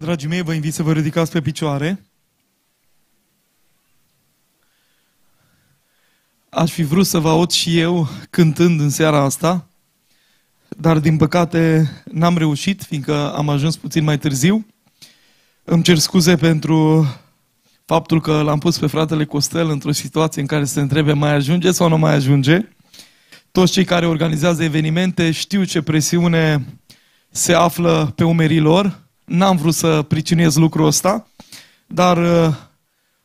Dragii mei, vă invit să vă ridicați pe picioare. Aș fi vrut să vă aud și eu cântând în seara asta, dar din păcate n-am reușit, fiindcă am ajuns puțin mai târziu. Îmi cer scuze pentru faptul că l-am pus pe fratele Costel într-o situație în care se întrebe mai ajunge sau nu mai ajunge. Toți cei care organizează evenimente știu ce presiune se află pe umerii lor, N-am vrut să pricinuiesc lucrul ăsta, dar uh,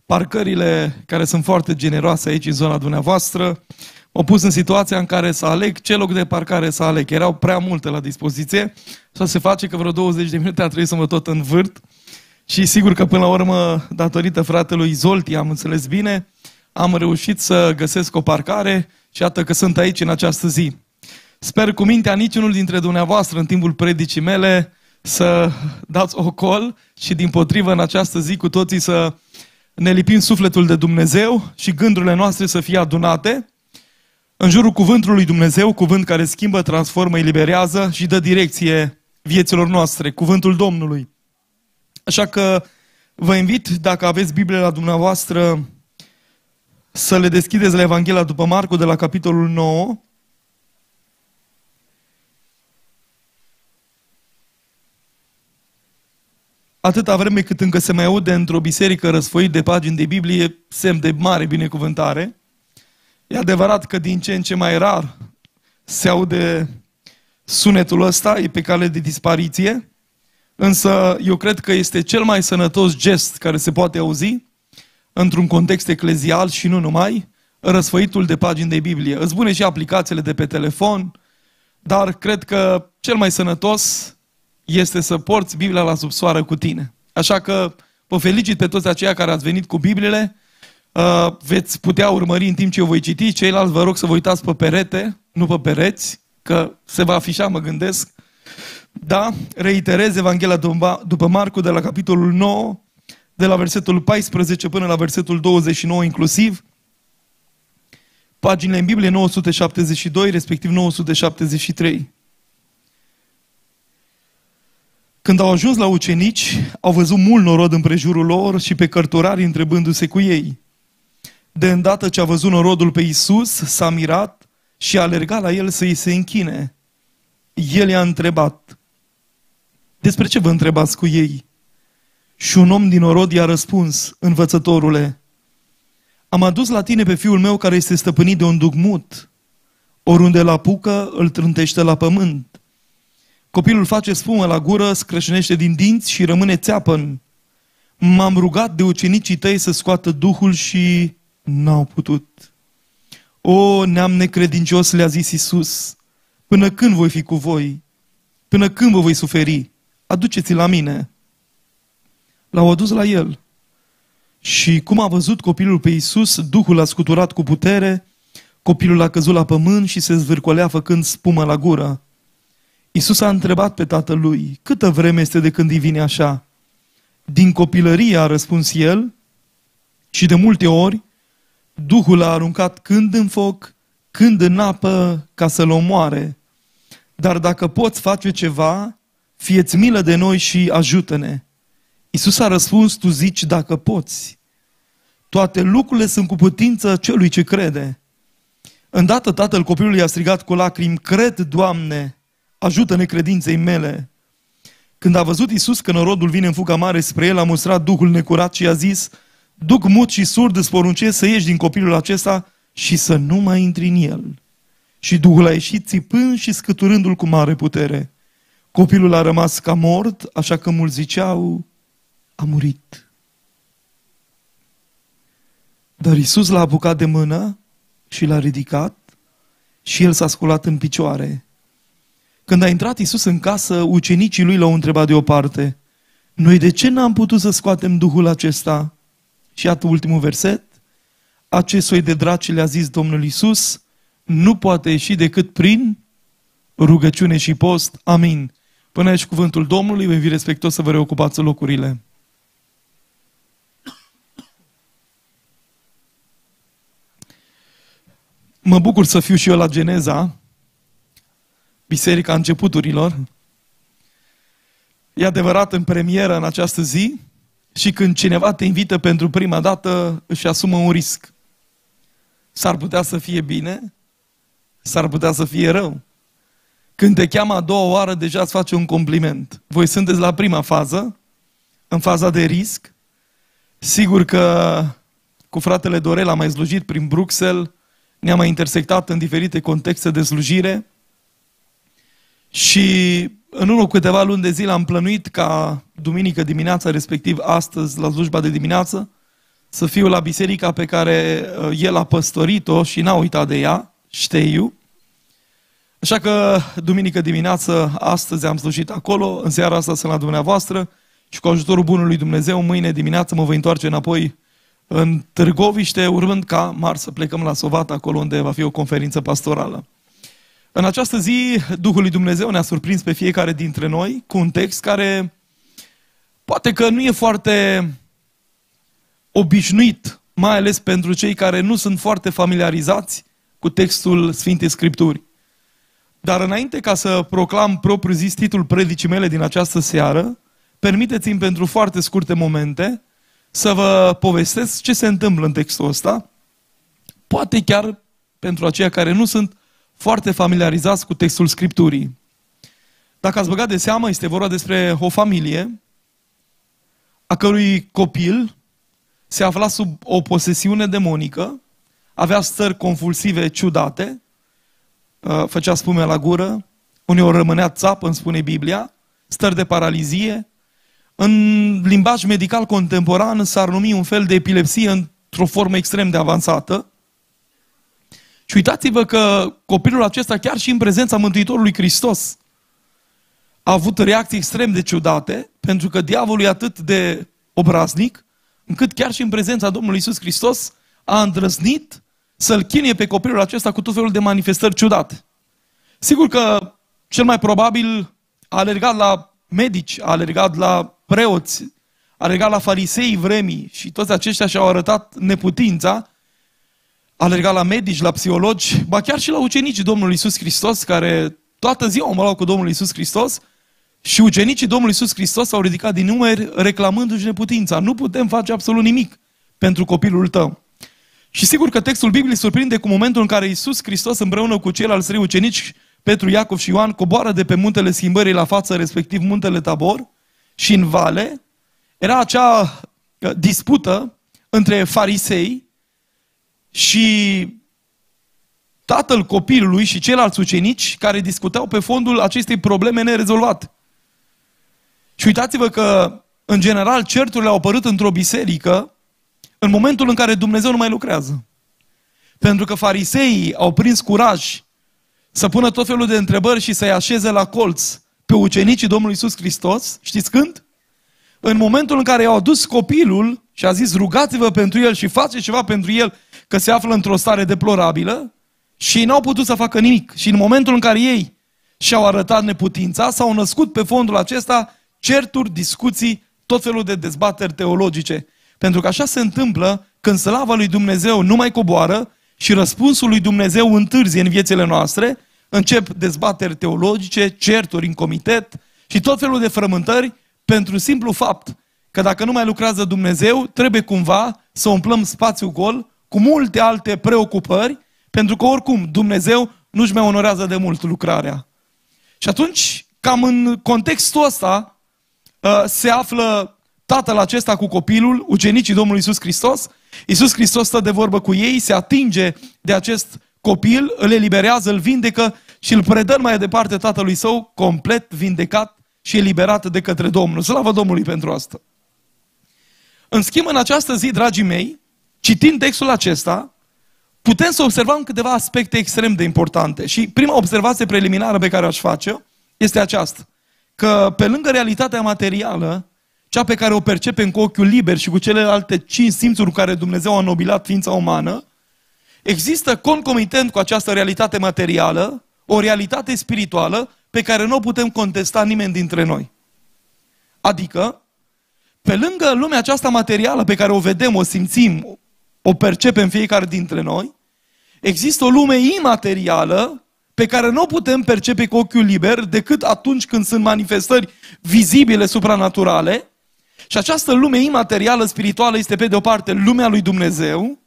parcările care sunt foarte generoase aici în zona dumneavoastră m-au pus în situația în care să aleg ce loc de parcare să aleg. Erau prea multe la dispoziție și se face că vreo 20 de minute a trebuit să mă tot învârt. Și sigur că până la urmă, datorită fratelui Zolti, am înțeles bine, am reușit să găsesc o parcare și iată că sunt aici în această zi. Sper cu mintea niciunul dintre dumneavoastră în timpul predicii mele să dați o col și din potrivă în această zi cu toții să ne lipim sufletul de Dumnezeu și gândurile noastre să fie adunate în jurul cuvântului lui Dumnezeu, cuvânt care schimbă, transformă, eliberează și dă direcție vieților noastre, cuvântul Domnului. Așa că vă invit, dacă aveți Biblia la dumneavoastră, să le deschideți la Evanghelia după Marcu de la capitolul 9, atâta vreme cât încă se mai aude într-o biserică răsfoit de pagini de Biblie, semn de mare binecuvântare. E adevărat că din ce în ce mai rar se aude sunetul ăsta, e pe cale de dispariție, însă eu cred că este cel mai sănătos gest care se poate auzi într-un context eclezial și nu numai, răsfăitul de pagini de Biblie. Îți bune și aplicațiile de pe telefon, dar cred că cel mai sănătos este să porți Biblia la subsoară cu tine. Așa că vă felicit pe toți aceia care ați venit cu Bibliile. Uh, veți putea urmări în timp ce eu voi citi. Ceilalți vă rog să vă uitați pe perete, nu pe pereți, că se va afișa, mă gândesc. Da, reiterez Evanghelia după Marcu de la capitolul 9, de la versetul 14 până la versetul 29 inclusiv. Paginile în Biblie 972, respectiv 973. Când au ajuns la ucenici, au văzut mult norod împrejurul lor și pe cărturari întrebându-se cu ei. De îndată ce a văzut norodul pe Isus, s-a mirat și a alergat la el să îi se închine. El i-a întrebat, despre ce vă întrebați cu ei? Și un om din norod i-a răspuns, învățătorule, am adus la tine pe fiul meu care este stăpânit de un duc mut. Oriunde la apucă, îl trântește la pământ. Copilul face spumă la gură, scrășnește din dinți și rămâne țeapăn. M-am rugat de ucenicii tăi să scoată Duhul și n-au putut. O, neam necredincios, le-a zis Isus, până când voi fi cu voi? Până când vă voi suferi? Aduceți-l la mine. L-au adus la el. Și cum a văzut copilul pe Isus, Duhul a scuturat cu putere, copilul a căzut la pământ și se zvârcolea făcând spumă la gură. Iisus a întrebat pe tatălui, câtă vreme este de când îi vine așa? Din copilărie a răspuns el și de multe ori Duhul a aruncat când în foc, când în apă ca să-l omoare. Dar dacă poți face ceva, fieți milă de noi și ajută-ne. Iisus a răspuns, tu zici dacă poți. Toate lucrurile sunt cu putință celui ce crede. Îndată tatăl copilului a strigat cu lacrimi, cred, Doamne, ajută-ne credinței mele. Când a văzut Isus că norodul vine în fuga mare spre el, a mustrat Duhul necurat și a zis, Duc mut și surd îți poruncesc să ieși din copilul acesta și să nu mai intri în el. Și Duhul a ieșit țipând și scăturându-l cu mare putere. Copilul a rămas ca mort, așa că mulți ziceau, a murit. Dar Isus l-a apucat de mână și l-a ridicat și el s-a sculat în picioare. Când a intrat Isus în casă, ucenicii lui l-au întrebat deoparte, noi de ce n-am putut să scoatem Duhul acesta? Și iată ultimul verset. Acest soi de draci le-a zis Domnul Isus, nu poate ieși decât prin rugăciune și post. Amin. Până aici cuvântul Domnului, vă invit respectos să vă reocupați locurile. Mă bucur să fiu și eu la Geneza, biserica începuturilor. E adevărat în premieră în această zi și când cineva te invită pentru prima dată, își asumă un risc. S-ar putea să fie bine, s-ar putea să fie rău. Când te cheamă a doua oară, deja îți face un compliment. Voi sunteți la prima fază, în faza de risc. Sigur că cu fratele Dorel am mai slujit prin Bruxelles, ne-am mai intersectat în diferite contexte de slujire și în urmă câteva luni de zile am plănuit ca duminică dimineața, respectiv astăzi, la slujba de dimineață, să fiu la biserica pe care uh, el a păstorit-o și n-a uitat de ea, Șteiu. Așa că duminică dimineață, astăzi am slujit acolo, în seara asta sunt la dumneavoastră și cu ajutorul Bunului Dumnezeu, mâine dimineață mă voi întoarce înapoi în Târgoviște, urmând ca mar să plecăm la Sovat, acolo unde va fi o conferință pastorală. În această zi, Duhul lui Dumnezeu ne-a surprins pe fiecare dintre noi cu un text care poate că nu e foarte obișnuit, mai ales pentru cei care nu sunt foarte familiarizați cu textul Sfintei Scripturi. Dar înainte ca să proclam propriu zis titlul predicii mele din această seară, permiteți-mi pentru foarte scurte momente să vă povestesc ce se întâmplă în textul ăsta, poate chiar pentru aceia care nu sunt foarte familiarizați cu textul Scripturii. Dacă ați băgat de seamă, este vorba despre o familie a cărui copil se afla sub o posesiune demonică, avea stări convulsive ciudate, uh, făcea spume la gură, uneori rămânea țap, îmi spune Biblia, stări de paralizie. În limbaj medical contemporan s-ar numi un fel de epilepsie într-o formă extrem de avansată. Și uitați-vă că copilul acesta, chiar și în prezența Mântuitorului Hristos, a avut reacții extrem de ciudate, pentru că diavolul e atât de obraznic, încât chiar și în prezența Domnului Isus Hristos a îndrăznit să-l chinie pe copilul acesta cu tot felul de manifestări ciudate. Sigur că cel mai probabil a alergat la medici, a alergat la preoți, a alergat la farisei vremii și toți aceștia și-au arătat neputința, a alergat la medici, la psihologi, ba chiar și la ucenicii Domnului Isus Hristos, care toată ziua au luat cu Domnul Isus Hristos, și ucenicii Domnului Iisus Hristos s-au ridicat din numeri reclamându-și neputința. Nu putem face absolut nimic pentru copilul tău. Și sigur că textul Bibliei surprinde cu momentul în care Iisus Hristos împreună cu ceilalți trei ucenici, Petru, Iacov și Ioan, coboară de pe muntele schimbării la față, respectiv muntele Tabor, și în vale era acea uh, dispută între farisei și tatăl copilului și ceilalți ucenici care discutau pe fondul acestei probleme nerezolvate. Și uitați-vă că, în general, certurile au apărut într-o biserică în momentul în care Dumnezeu nu mai lucrează. Pentru că fariseii au prins curaj să pună tot felul de întrebări și să-i așeze la colț pe ucenicii Domnului Isus Hristos. Știți când? În momentul în care i-au adus copilul și a zis rugați-vă pentru el și faceți ceva pentru el că se află într-o stare deplorabilă și ei n-au putut să facă nimic. Și în momentul în care ei și-au arătat neputința, s-au născut pe fondul acesta certuri, discuții, tot felul de dezbateri teologice. Pentru că așa se întâmplă când slava lui Dumnezeu nu mai coboară și răspunsul lui Dumnezeu întârzie în viețile noastre, încep dezbateri teologice, certuri în comitet și tot felul de frământări pentru simplu fapt că dacă nu mai lucrează Dumnezeu, trebuie cumva să umplăm spațiul gol cu multe alte preocupări, pentru că oricum Dumnezeu nu-și mai onorează de mult lucrarea. Și atunci, cam în contextul ăsta, Uh, se află tatăl acesta cu copilul, ucenicii Domnului Isus Hristos. Isus Hristos stă de vorbă cu ei, se atinge de acest copil, îl eliberează, îl vindecă și îl predă mai departe tatălui său, complet vindecat și eliberat de către Domnul. Slavă Domnului pentru asta! În schimb, în această zi, dragii mei, citind textul acesta, putem să observăm câteva aspecte extrem de importante. Și prima observație preliminară pe care aș face este aceasta că pe lângă realitatea materială, cea pe care o percepem cu ochiul liber și cu celelalte cinci simțuri cu care Dumnezeu a nobilat ființa umană, există concomitent cu această realitate materială, o realitate spirituală pe care nu o putem contesta nimeni dintre noi. Adică, pe lângă lumea aceasta materială pe care o vedem, o simțim, o percepem fiecare dintre noi, există o lume imaterială pe care nu o putem percepe cu ochiul liber decât atunci când sunt manifestări vizibile supranaturale. Și această lume imaterială, spirituală, este pe de o parte lumea lui Dumnezeu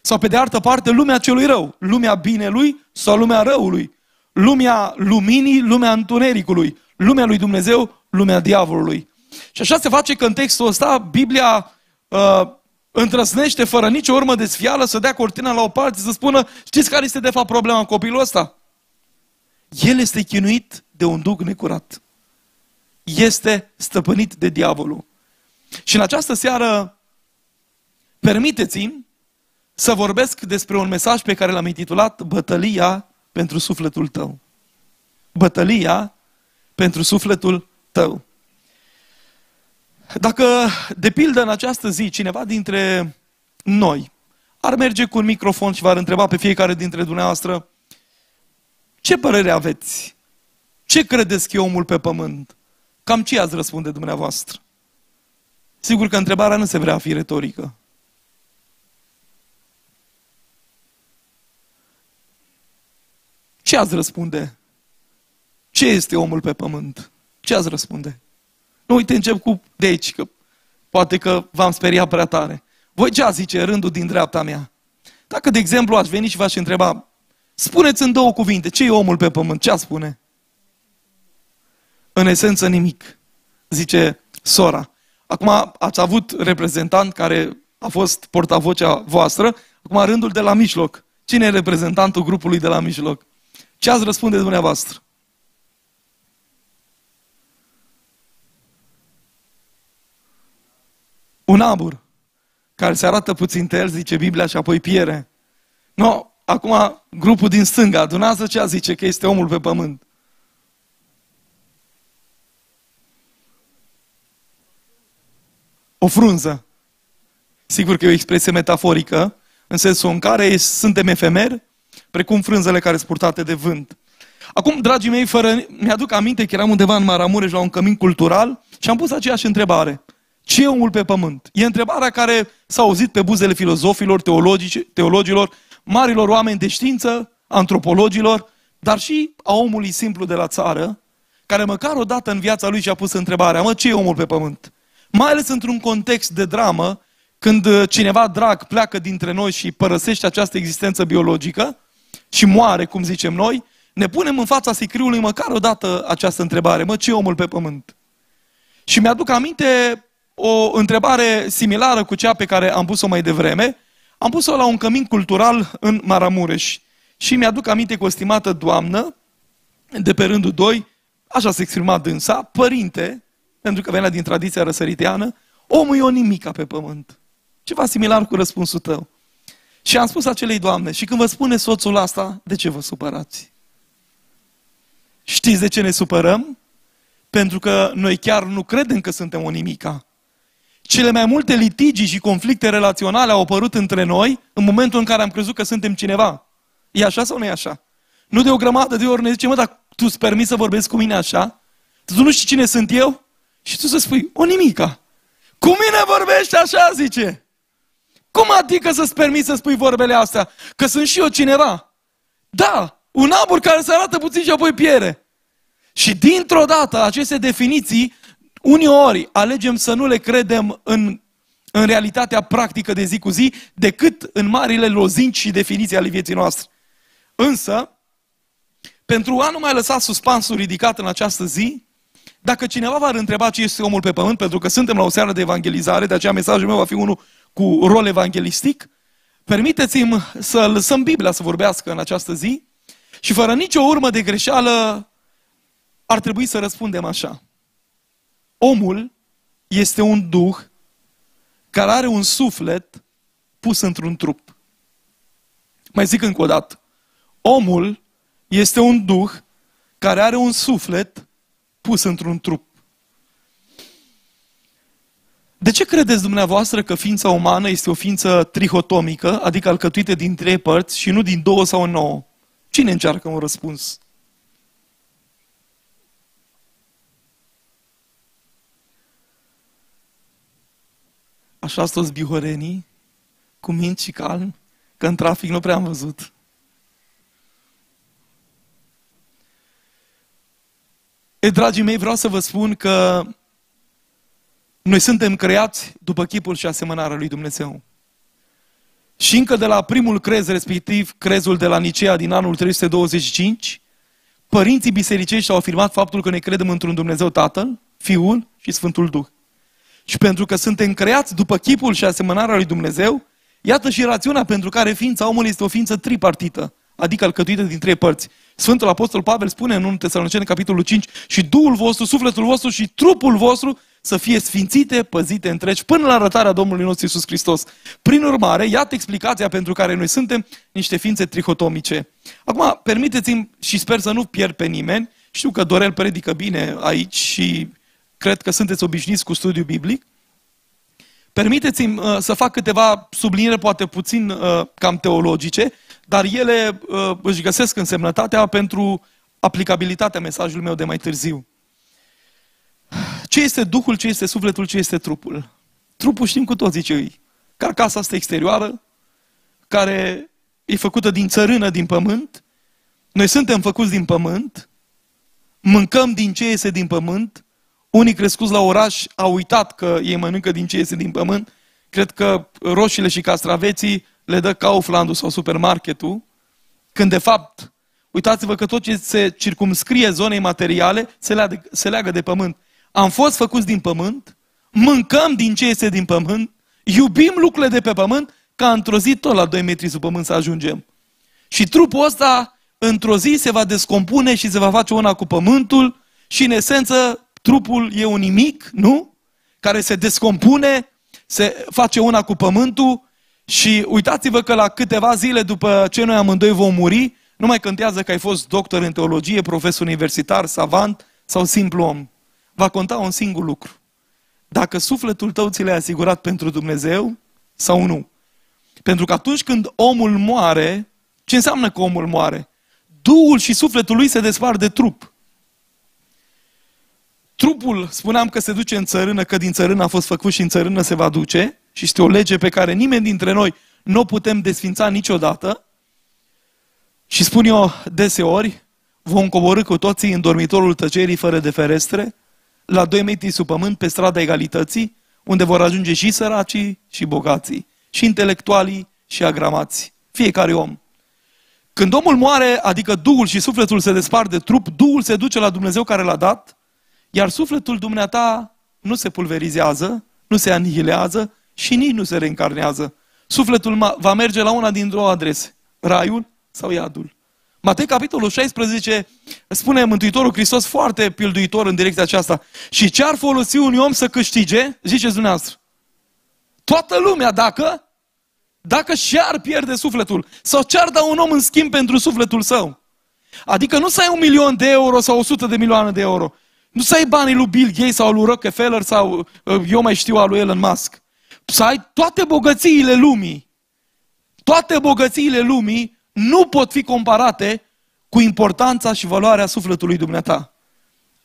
sau pe de altă parte lumea celui rău, lumea binelui sau lumea răului, lumea luminii, lumea întunericului, lumea lui Dumnezeu, lumea diavolului. Și așa se face că în textul ăsta Biblia uh, întrăsnește fără nicio urmă de sfială să dea cortina la o parte, să spună, știți care este de fapt problema copilul ăsta? El este chinuit de un duc necurat. Este stăpânit de diavolul. Și în această seară, permiteți-mi să vorbesc despre un mesaj pe care l-am intitulat Bătălia pentru sufletul tău. Bătălia pentru sufletul tău. Dacă, de pildă, în această zi, cineva dintre noi ar merge cu un microfon și v-ar întreba pe fiecare dintre dumneavoastră ce părere aveți? Ce credeți că e omul pe pământ? Cam ce ați răspunde dumneavoastră? Sigur că întrebarea nu se vrea a fi retorică. Ce ați răspunde? Ce este omul pe pământ? Ce ați răspunde? Nu, uite, încep cu de aici, că poate că v-am speriat prea tare. Voi ce ați zice rândul din dreapta mea? Dacă, de exemplu, aș veni și v-aș întreba, spuneți în două cuvinte, ce e omul pe pământ? Ce spune? În esență nimic, zice sora. Acum ați avut reprezentant care a fost portavocea voastră, acum rândul de la mijloc. Cine e reprezentantul grupului de la mijloc? Ce ați răspunde dumneavoastră? Un abur care se arată puțin tel, zice Biblia, și apoi piere. No, acum grupul din stânga, adunează ce zice că este omul pe pământ. O frunză. Sigur că e o expresie metaforică, în sensul în care suntem efemeri, precum frânzele care sunt purtate de vânt. Acum, dragii mei, fără, mi-aduc aminte că eram undeva în Maramureș la un cămin cultural și am pus aceeași întrebare. Ce e omul pe pământ? E întrebarea care s-a auzit pe buzele filozofilor, teologici, teologilor, marilor oameni de știință, antropologilor, dar și a omului simplu de la țară, care măcar o dată în viața lui și-a pus întrebarea, mă, ce e omul pe pământ? Mai ales într-un context de dramă, când cineva drag pleacă dintre noi și părăsește această existență biologică și moare, cum zicem noi, ne punem în fața sicriului măcar o dată această întrebare, mă, ce e omul pe pământ? Și mi-aduc aminte o întrebare similară cu cea pe care am pus-o mai devreme. Am pus-o la un cămin cultural în Maramureș. Și mi-aduc aminte cu o stimată doamnă, de pe rândul 2, așa se exprima dânsa, părinte, pentru că venea din tradiția răsăriteană, omul e o nimica pe pământ. Ceva similar cu răspunsul tău. Și am spus acelei doamne, și când vă spune soțul asta, de ce vă supărați? Știți de ce ne supărăm? Pentru că noi chiar nu credem că suntem o nimica. Cele mai multe litigii și conflicte relaționale au apărut între noi în momentul în care am crezut că suntem cineva. E așa sau nu e așa? Nu de o grămadă de ori ne zice, mă, dar tu îți permis să vorbesc cu mine așa? Tu nu știi cine sunt eu? Și tu să spui, o nimica. Cu mine vorbești așa, zice. Cum adică să-ți permis să spui vorbele astea? Că sunt și eu cineva. Da, un abur care se arată puțin și apoi piere. Și dintr-o dată aceste definiții uneori alegem să nu le credem în, în realitatea practică de zi cu zi, decât în marile lozinci și definiții ale vieții noastre. Însă, pentru a nu mai lăsa suspansul ridicat în această zi, dacă cineva v-ar întreba ce este omul pe pământ, pentru că suntem la o seară de evangelizare, de aceea mesajul meu va fi unul cu rol evanghelistic, permiteți-mi să lăsăm Biblia să vorbească în această zi și fără nicio urmă de greșeală ar trebui să răspundem așa. Omul este un duh care are un suflet pus într-un trup. Mai zic încă o dată. Omul este un duh care are un suflet pus într-un trup. De ce credeți dumneavoastră că ființa umană este o ființă trihotomică, adică alcătuită din trei părți și nu din două sau nouă? Cine încearcă un răspuns? Așa toți bihorenii, cu minți și calm, că în trafic nu prea am văzut. E, dragii mei, vreau să vă spun că noi suntem creați după chipul și asemănarea lui Dumnezeu. Și încă de la primul crez, respectiv crezul de la Nicea din anul 325, părinții bisericești au afirmat faptul că ne credem într-un Dumnezeu Tatăl, Fiul și Sfântul Duh. Și pentru că suntem creați după chipul și asemănarea lui Dumnezeu, iată și rațiunea pentru care ființa omului este o ființă tripartită, adică alcătuită din trei părți. Sfântul Apostol Pavel spune în 1 Tesaloniceni, capitolul 5, și Duhul vostru, sufletul vostru și trupul vostru să fie sfințite, păzite întregi, până la arătarea Domnului nostru Isus Hristos. Prin urmare, iată explicația pentru care noi suntem niște ființe trihotomice. Acum, permiteți-mi și sper să nu pierd pe nimeni, știu că Dorel predică bine aici și cred că sunteți obișnuiți cu studiul biblic. Permiteți-mi uh, să fac câteva sublinieri, poate puțin uh, cam teologice, dar ele uh, își găsesc însemnătatea pentru aplicabilitatea mesajului meu de mai târziu. Ce este Duhul, ce este sufletul, ce este trupul? Trupul știm cu toții ce e. Carcasa asta exterioară, care e făcută din țărână, din pământ. Noi suntem făcuți din pământ, mâncăm din ce este din pământ. Unii crescuți la oraș au uitat că ei mănâncă din ce este din pământ. Cred că roșiile și castraveții le dă Kauflandul sau supermarketul, când de fapt, uitați-vă că tot ce se circumscrie zonei materiale se leagă, se leagă de pământ. Am fost făcuți din pământ, mâncăm din ce este din pământ, iubim lucrurile de pe pământ, ca într-o zi tot la 2 metri sub pământ să ajungem. Și trupul ăsta, într-o zi, se va descompune și se va face una cu pământul și, în esență, trupul e un nimic, nu? Care se descompune, se face una cu pământul și uitați-vă că la câteva zile după ce noi amândoi vom muri, nu mai contează că ai fost doctor în teologie, profesor universitar, savant sau simplu om. Va conta un singur lucru. Dacă sufletul tău ți l-ai asigurat pentru Dumnezeu sau nu. Pentru că atunci când omul moare, ce înseamnă că omul moare? Duhul și sufletul lui se despart de trup. Trupul, spuneam că se duce în țărână, că din țărână a fost făcut și în țărână se va duce, și este o lege pe care nimeni dintre noi nu o putem desfința niciodată. Și spun eu deseori, vom coborâ cu toții în dormitorul tăcerii fără de ferestre, la doi metri sub pământ, pe strada egalității, unde vor ajunge și săracii și bogații, și intelectualii și agramați. Fiecare om. Când omul moare, adică Duhul și sufletul se despart de trup, Duhul se duce la Dumnezeu care l-a dat, iar sufletul dumneata nu se pulverizează, nu se anihilează și nici nu se reîncarnează. Sufletul va merge la una din două adrese, raiul sau iadul. Matei, capitolul 16, spune Mântuitorul Hristos foarte pilduitor în direcția aceasta. Și ce ar folosi un om să câștige? Ziceți dumneavoastră. Toată lumea, dacă? Dacă și-ar pierde sufletul. Sau ce-ar da un om în schimb pentru sufletul său? Adică nu să ai un milion de euro sau o sută de milioane de euro. Nu să ai banii lui Bill Gates sau lui Rockefeller sau uh, eu mai știu al lui Elon Musk. Să ai toate bogățiile lumii. Toate bogățiile lumii nu pot fi comparate cu importanța și valoarea sufletului dumneata.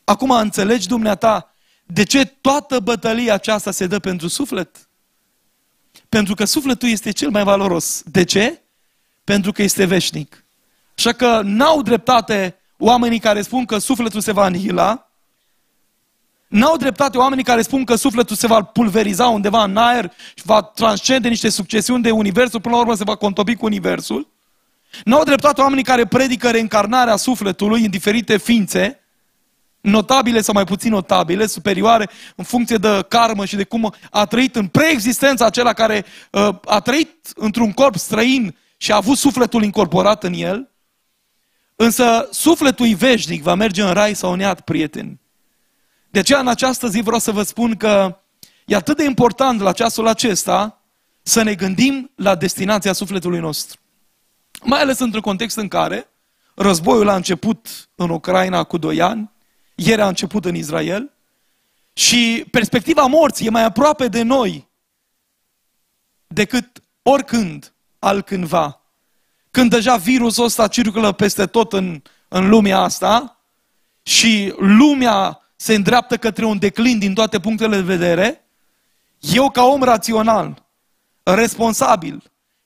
Acum înțelegi dumneata de ce toată bătălia aceasta se dă pentru suflet? Pentru că sufletul este cel mai valoros. De ce? Pentru că este veșnic. Așa că n-au dreptate oamenii care spun că sufletul se va anihila, N-au dreptate oamenii care spun că sufletul se va pulveriza undeva în aer și va transcende niște succesiuni de universul, până la urmă se va contopi cu universul. N-au dreptate oamenii care predică reîncarnarea sufletului în diferite ființe, notabile sau mai puțin notabile, superioare în funcție de karmă și de cum a trăit în preexistența acela care uh, a trăit într-un corp străin și a avut sufletul incorporat în el. Însă sufletul veșnic va merge în rai sau în iad, prieteni. De aceea în această zi vreau să vă spun că e atât de important la ceasul acesta să ne gândim la destinația sufletului nostru. Mai ales într-un context în care războiul a început în Ucraina cu doi ani, ieri a început în Israel și perspectiva morții e mai aproape de noi decât oricând altcândva. Când deja virusul ăsta circulă peste tot în, în lumea asta și lumea se îndreaptă către un declin din toate punctele de vedere, eu ca om rațional, responsabil,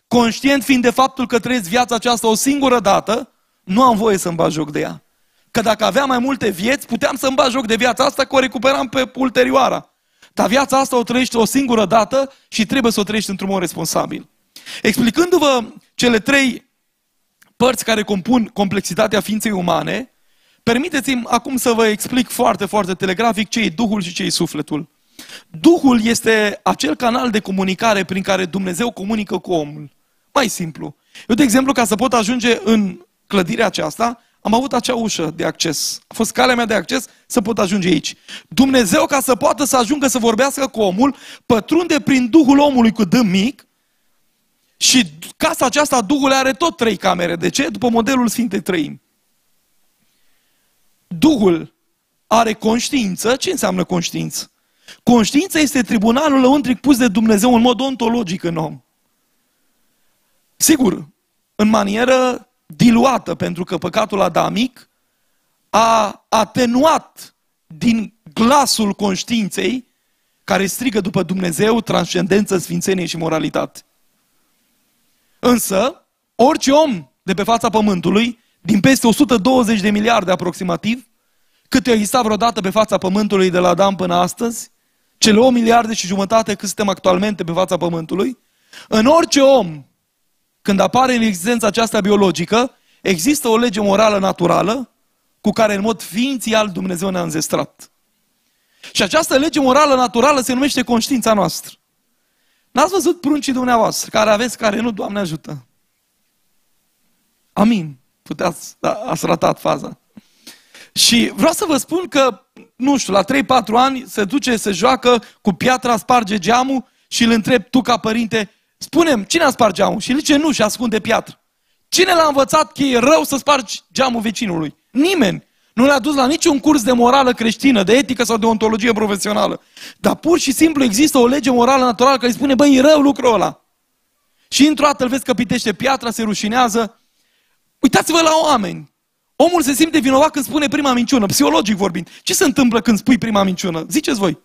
conștient fiind de faptul că trăiesc viața aceasta o singură dată, nu am voie să-mi bag joc de ea. că dacă aveam mai multe vieți, puteam să-mi bag joc de viața asta, că o recuperam pe ulterioara. Dar viața asta o trăiești o singură dată și trebuie să o trăiești într-un mod responsabil. Explicându-vă cele trei părți care compun complexitatea ființei umane, permiteți-mi acum să vă explic foarte, foarte telegrafic ce e Duhul și ce e sufletul. Duhul este acel canal de comunicare prin care Dumnezeu comunică cu omul. Mai simplu. Eu, de exemplu, ca să pot ajunge în clădirea aceasta, am avut acea ușă de acces. A fost calea mea de acces să pot ajunge aici. Dumnezeu, ca să poată să ajungă să vorbească cu omul, pătrunde prin Duhul omului cu dâm mic și casa aceasta, Duhul are tot trei camere. De ce? După modelul Sfintei Trăim. Duhul are conștiință. Ce înseamnă conștiință? Conștiința este tribunalul lăuntric pus de Dumnezeu în mod ontologic în om. Sigur, în manieră diluată, pentru că păcatul adamic a atenuat din glasul conștiinței care strigă după Dumnezeu transcendență, sfințenie și moralitate. Însă, orice om de pe fața pământului, din peste 120 de miliarde aproximativ, cât a existat vreodată pe fața pământului de la Adam până astăzi, cele 8 miliarde și jumătate cât suntem actualmente pe fața pământului, în orice om, când apare în existența aceasta biologică, există o lege morală naturală cu care în mod ființial Dumnezeu ne-a înzestrat. Și această lege morală naturală se numește conștiința noastră. N-ați văzut pruncii dumneavoastră, care aveți, care nu, Doamne ajută. Amin. Puteați, da, ați ratat faza. Și vreau să vă spun că, nu știu, la 3-4 ani se duce, se joacă cu piatra, sparge geamul și îl întreb tu ca părinte, spunem, cine a spart geamul? Și el zice, nu, și ascunde piatră. Cine l-a învățat că e rău să spargi geamul vecinului? Nimeni. Nu le-a dus la niciun curs de morală creștină, de etică sau de ontologie profesională. Dar pur și simplu există o lege morală naturală care îi spune, băi, e rău lucrul ăla. Și într-o dată îl vezi că pitește piatra, se rușinează. Uitați-vă la oameni. Omul se simte vinovat când spune prima minciună, psihologic vorbind. Ce se întâmplă când spui prima minciună? Ziceți voi.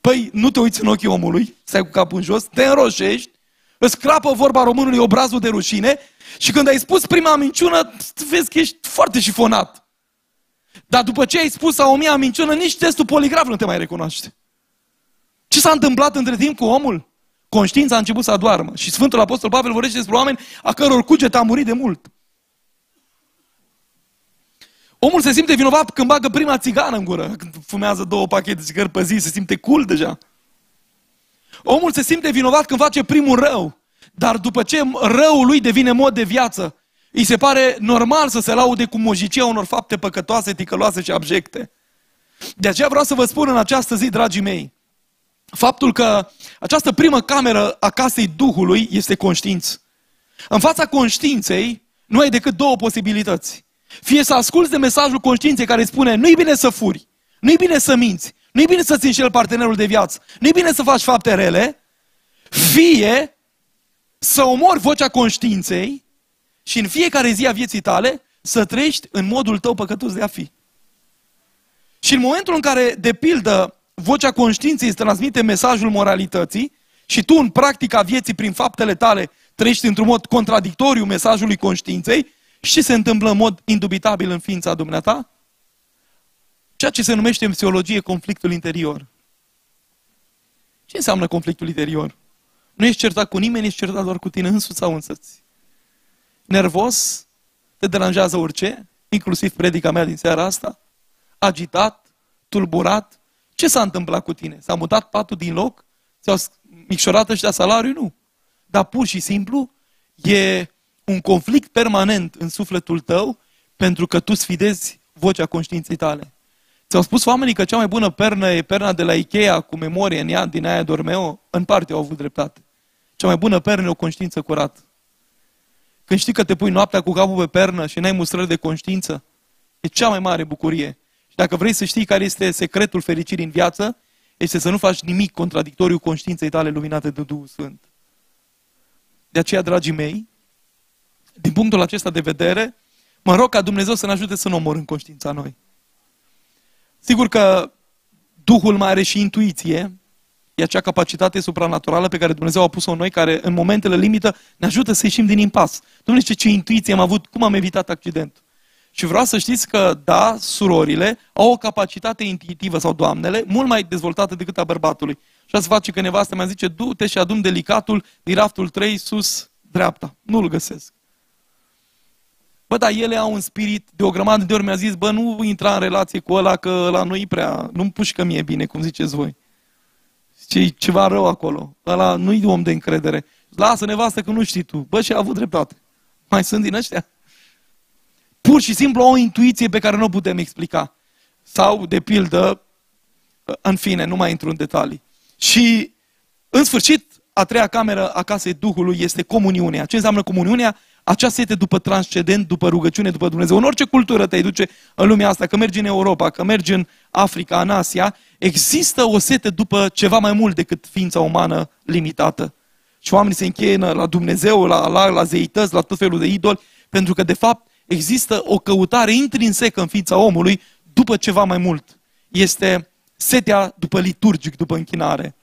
Păi nu te uiți în ochii omului, stai cu capul în jos, te înroșești, îți crapă vorba românului obrazul de rușine și când ai spus prima minciună, vezi că ești foarte șifonat. Dar după ce ai spus a o mia minciună, nici testul poligraf nu te mai recunoaște. Ce s-a întâmplat între timp cu omul? Conștiința a început să adoarmă. Și Sfântul Apostol Pavel vorbește despre oameni a căror cuget a murit de mult. Omul se simte vinovat când bagă prima țigană în gură, când fumează două pachete de țigări pe zi, se simte cool deja. Omul se simte vinovat când face primul rău, dar după ce răul lui devine mod de viață, îi se pare normal să se laude cu mojicia unor fapte păcătoase, ticăloase și abjecte. De aceea vreau să vă spun în această zi, dragii mei, faptul că această primă cameră a casei Duhului este conștiință. În fața conștiinței nu ai decât două posibilități. Fie să asculți de mesajul conștiinței care spune nu-i bine să furi, nu-i bine să minți, nu-i bine să-ți înșeli partenerul de viață, nu-i bine să faci fapte rele, fie să omori vocea conștiinței și în fiecare zi a vieții tale să trăiești în modul tău păcătos de a fi. Și în momentul în care, de pildă, vocea conștiinței îți transmite mesajul moralității și tu în practica vieții prin faptele tale trăiești într-un mod contradictoriu mesajului conștiinței, și ce se întâmplă în mod indubitabil în ființa dumneata? Ceea ce se numește în psihologie conflictul interior. Ce înseamnă conflictul interior? Nu ești certat cu nimeni, ești certat doar cu tine însuți sau însăți. Nervos, te deranjează orice, inclusiv predica mea din seara asta, agitat, tulburat. Ce s-a întâmplat cu tine? S-a mutat patul din loc? Ți-au micșorat ăștia salariul? Nu. Dar pur și simplu e un conflict permanent în sufletul tău pentru că tu sfidezi vocea conștiinței tale. Ți-au spus oamenii că cea mai bună pernă e perna de la Ikea cu memorie în ea, din aia Dormeo? În parte au avut dreptate. Cea mai bună pernă e o conștiință curată. Când știi că te pui noaptea cu capul pe pernă și n-ai mustrări de conștiință, e cea mai mare bucurie. Și dacă vrei să știi care este secretul fericirii în viață, este să nu faci nimic contradictoriu conștiinței tale luminate de Duhul Sfânt. De aceea, dragii mei, din punctul acesta de vedere, mă rog ca Dumnezeu să ne ajute să nu omorâm conștiința noi. Sigur că Duhul mai are și intuiție, e acea capacitate supranaturală pe care Dumnezeu a pus-o în noi, care în momentele limită ne ajută să ieșim din impas. Dumnezeu ce, ce intuiție am avut, cum am evitat accidentul. Și vreau să știți că, da, surorile au o capacitate intuitivă, sau doamnele, mult mai dezvoltată decât a bărbatului. Și să face că nevastă mea zice, du-te și adum delicatul din raftul 3 sus, dreapta. Nu-l găsesc. Bă, dar ele au un spirit, de o grămadă de ori mi-a zis, bă, nu intra în relație cu ăla, că la noi prea, nu-mi pușcă mie bine, cum ziceți voi. Ce ceva rău acolo. Ăla nu-i om de încredere. Lasă nevastă că nu știi tu. Bă, și a avut dreptate. Mai sunt din ăștia? Pur și simplu o intuiție pe care nu o putem explica. Sau, de pildă, în fine, nu mai intru în detalii. Și, în sfârșit, a treia cameră a casei Duhului este comuniunea. Ce înseamnă comuniunea? Acea sete după transcendent, după rugăciune, după Dumnezeu. În orice cultură te duce în lumea asta, că mergi în Europa, că mergi în Africa, în Asia, există o sete după ceva mai mult decât ființa umană limitată. Și oamenii se încheie la Dumnezeu, la Allah, la zeități, la tot felul de idoli, pentru că, de fapt, există o căutare intrinsecă în ființa omului după ceva mai mult. Este setea după liturgic, după închinare.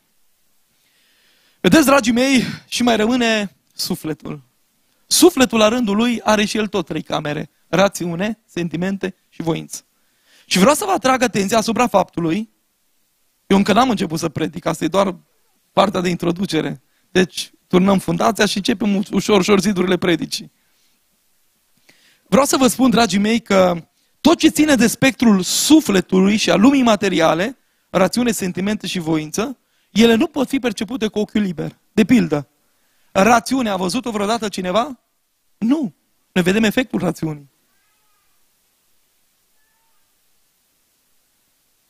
Vedeți, dragii mei, și mai rămâne sufletul. Sufletul, la rândul lui, are și el tot trei camere. Rațiune, sentimente și voință. Și vreau să vă atrag atenția asupra faptului, eu încă n-am început să predic, asta e doar partea de introducere. Deci, turnăm fundația și începem ușor, ușor zidurile predicii. Vreau să vă spun, dragii mei, că tot ce ține de spectrul sufletului și a lumii materiale, rațiune, sentimente și voință, ele nu pot fi percepute cu ochiul liber. De pildă, rațiunea a văzut-o vreodată cineva? Nu. Ne vedem efectul rațiunii.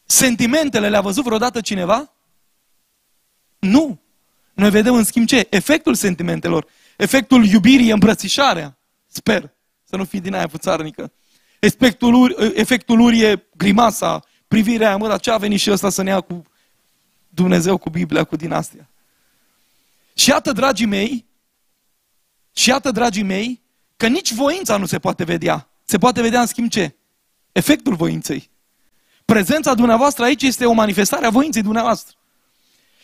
Sentimentele le-a văzut vreodată cineva? Nu. Noi vedem în schimb ce? Efectul sentimentelor. Efectul iubirii, îmbrățișarea. Sper să nu fii din aia fuțarnică. Efectul, efectul uri e grimasa, privirea, mă, dar ce a venit și ăsta să ne ia cu Dumnezeu, cu Biblia, cu dinastia. Și iată, dragii mei, și iată, dragii mei, că nici voința nu se poate vedea. Se poate vedea în schimb ce? Efectul voinței. Prezența dumneavoastră aici este o manifestare a voinței dumneavoastră.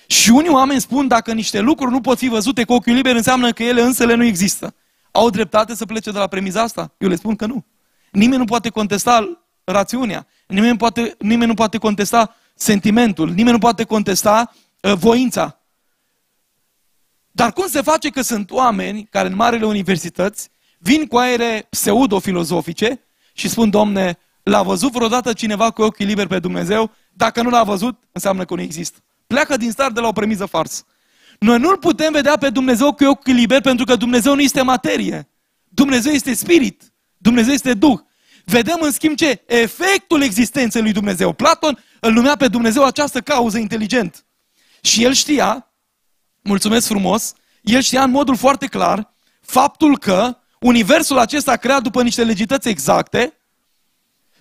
Și unii oameni spun dacă niște lucruri nu pot fi văzute cu ochiul liber, înseamnă că ele însele nu există. Au dreptate să plece de la premiza asta? Eu le spun că nu. Nimeni nu poate contesta rațiunea. Nimeni nu poate, nimeni nu poate contesta sentimentul. Nimeni nu poate contesta uh, voința. Dar cum se face că sunt oameni care în marele universități vin cu aere pseudo-filozofice și spun, domne, l-a văzut vreodată cineva cu ochii liberi pe Dumnezeu? Dacă nu l-a văzut, înseamnă că nu există. Pleacă din start de la o premiză farsă. Noi nu-L putem vedea pe Dumnezeu cu ochii liberi pentru că Dumnezeu nu este materie. Dumnezeu este spirit. Dumnezeu este Duh. Vedem în schimb ce? Efectul existenței lui Dumnezeu. Platon îl numea pe Dumnezeu această cauză inteligent. Și el știa, mulțumesc frumos, el știa în modul foarte clar faptul că universul acesta creat după niște legități exacte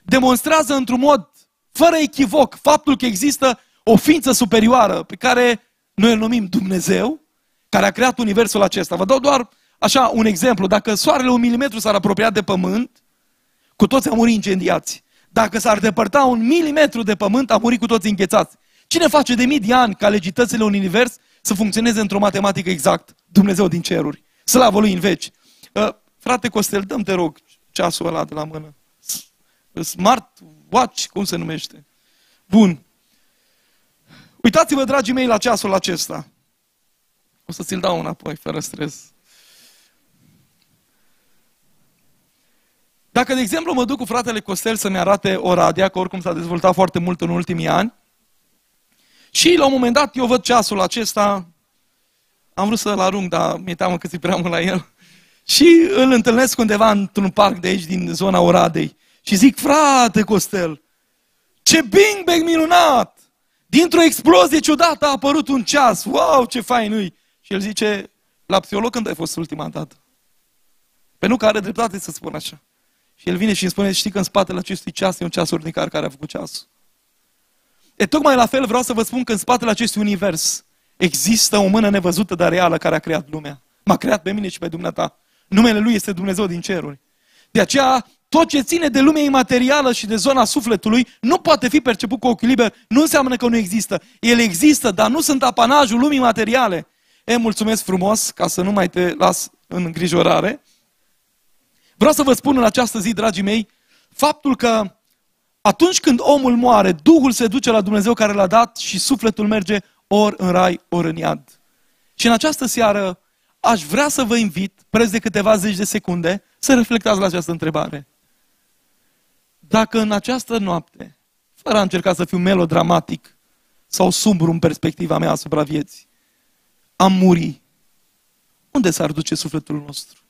demonstrează într-un mod fără echivoc faptul că există o ființă superioară pe care noi îl numim Dumnezeu, care a creat universul acesta. Vă dau doar așa un exemplu. Dacă soarele un milimetru s-ar apropia de pământ, cu toți am murit incendiați. Dacă s-ar depărta un milimetru de pământ, am murit cu toți înghețați. Cine face de mii de ani ca legitățile unui univers să funcționeze într-o matematică exact? Dumnezeu din ceruri. Slavă Lui în veci. Uh, frate Costel, dăm te rog ceasul ăla de la mână. Smart Watch, cum se numește? Bun. Uitați-vă, dragii mei, la ceasul acesta. O să ți-l dau înapoi, fără stres. Dacă, de exemplu, mă duc cu fratele Costel să-mi arate Oradea, că oricum s-a dezvoltat foarte mult în ultimii ani, și la un moment dat eu văd ceasul acesta, am vrut să-l arunc, dar mi-e teamă că ți prea mult la el, și îl întâlnesc undeva într-un parc de aici, din zona Oradei, și zic, frate Costel, ce bing bang minunat! Dintr-o explozie ciudată a apărut un ceas. Wow, ce fain nu Și el zice, la psiholog când ai fost ultima dată? Pe nu că are dreptate să spun așa. Și el vine și îmi spune, știi că în spatele acestui ceas e un ceas urnicar care a făcut ceasul. E tocmai la fel vreau să vă spun că în spatele acestui univers există o mână nevăzută, dar reală, care a creat lumea. M-a creat pe mine și pe dumneata. Numele Lui este Dumnezeu din ceruri. De aceea, tot ce ține de lumea imaterială și de zona sufletului nu poate fi perceput cu ochiul liber. Nu înseamnă că nu există. El există, dar nu sunt apanajul lumii materiale. E, mulțumesc frumos, ca să nu mai te las în îngrijorare. Vreau să vă spun în această zi, dragii mei, faptul că atunci când omul moare, Duhul se duce la Dumnezeu care l-a dat și sufletul merge ori în rai, ori în iad. Și în această seară aș vrea să vă invit, preț de câteva zeci de secunde, să reflectați la această întrebare. Dacă în această noapte, fără a încerca să fiu melodramatic sau sumbru în perspectiva mea asupra vieții, am muri, unde s-ar duce sufletul nostru?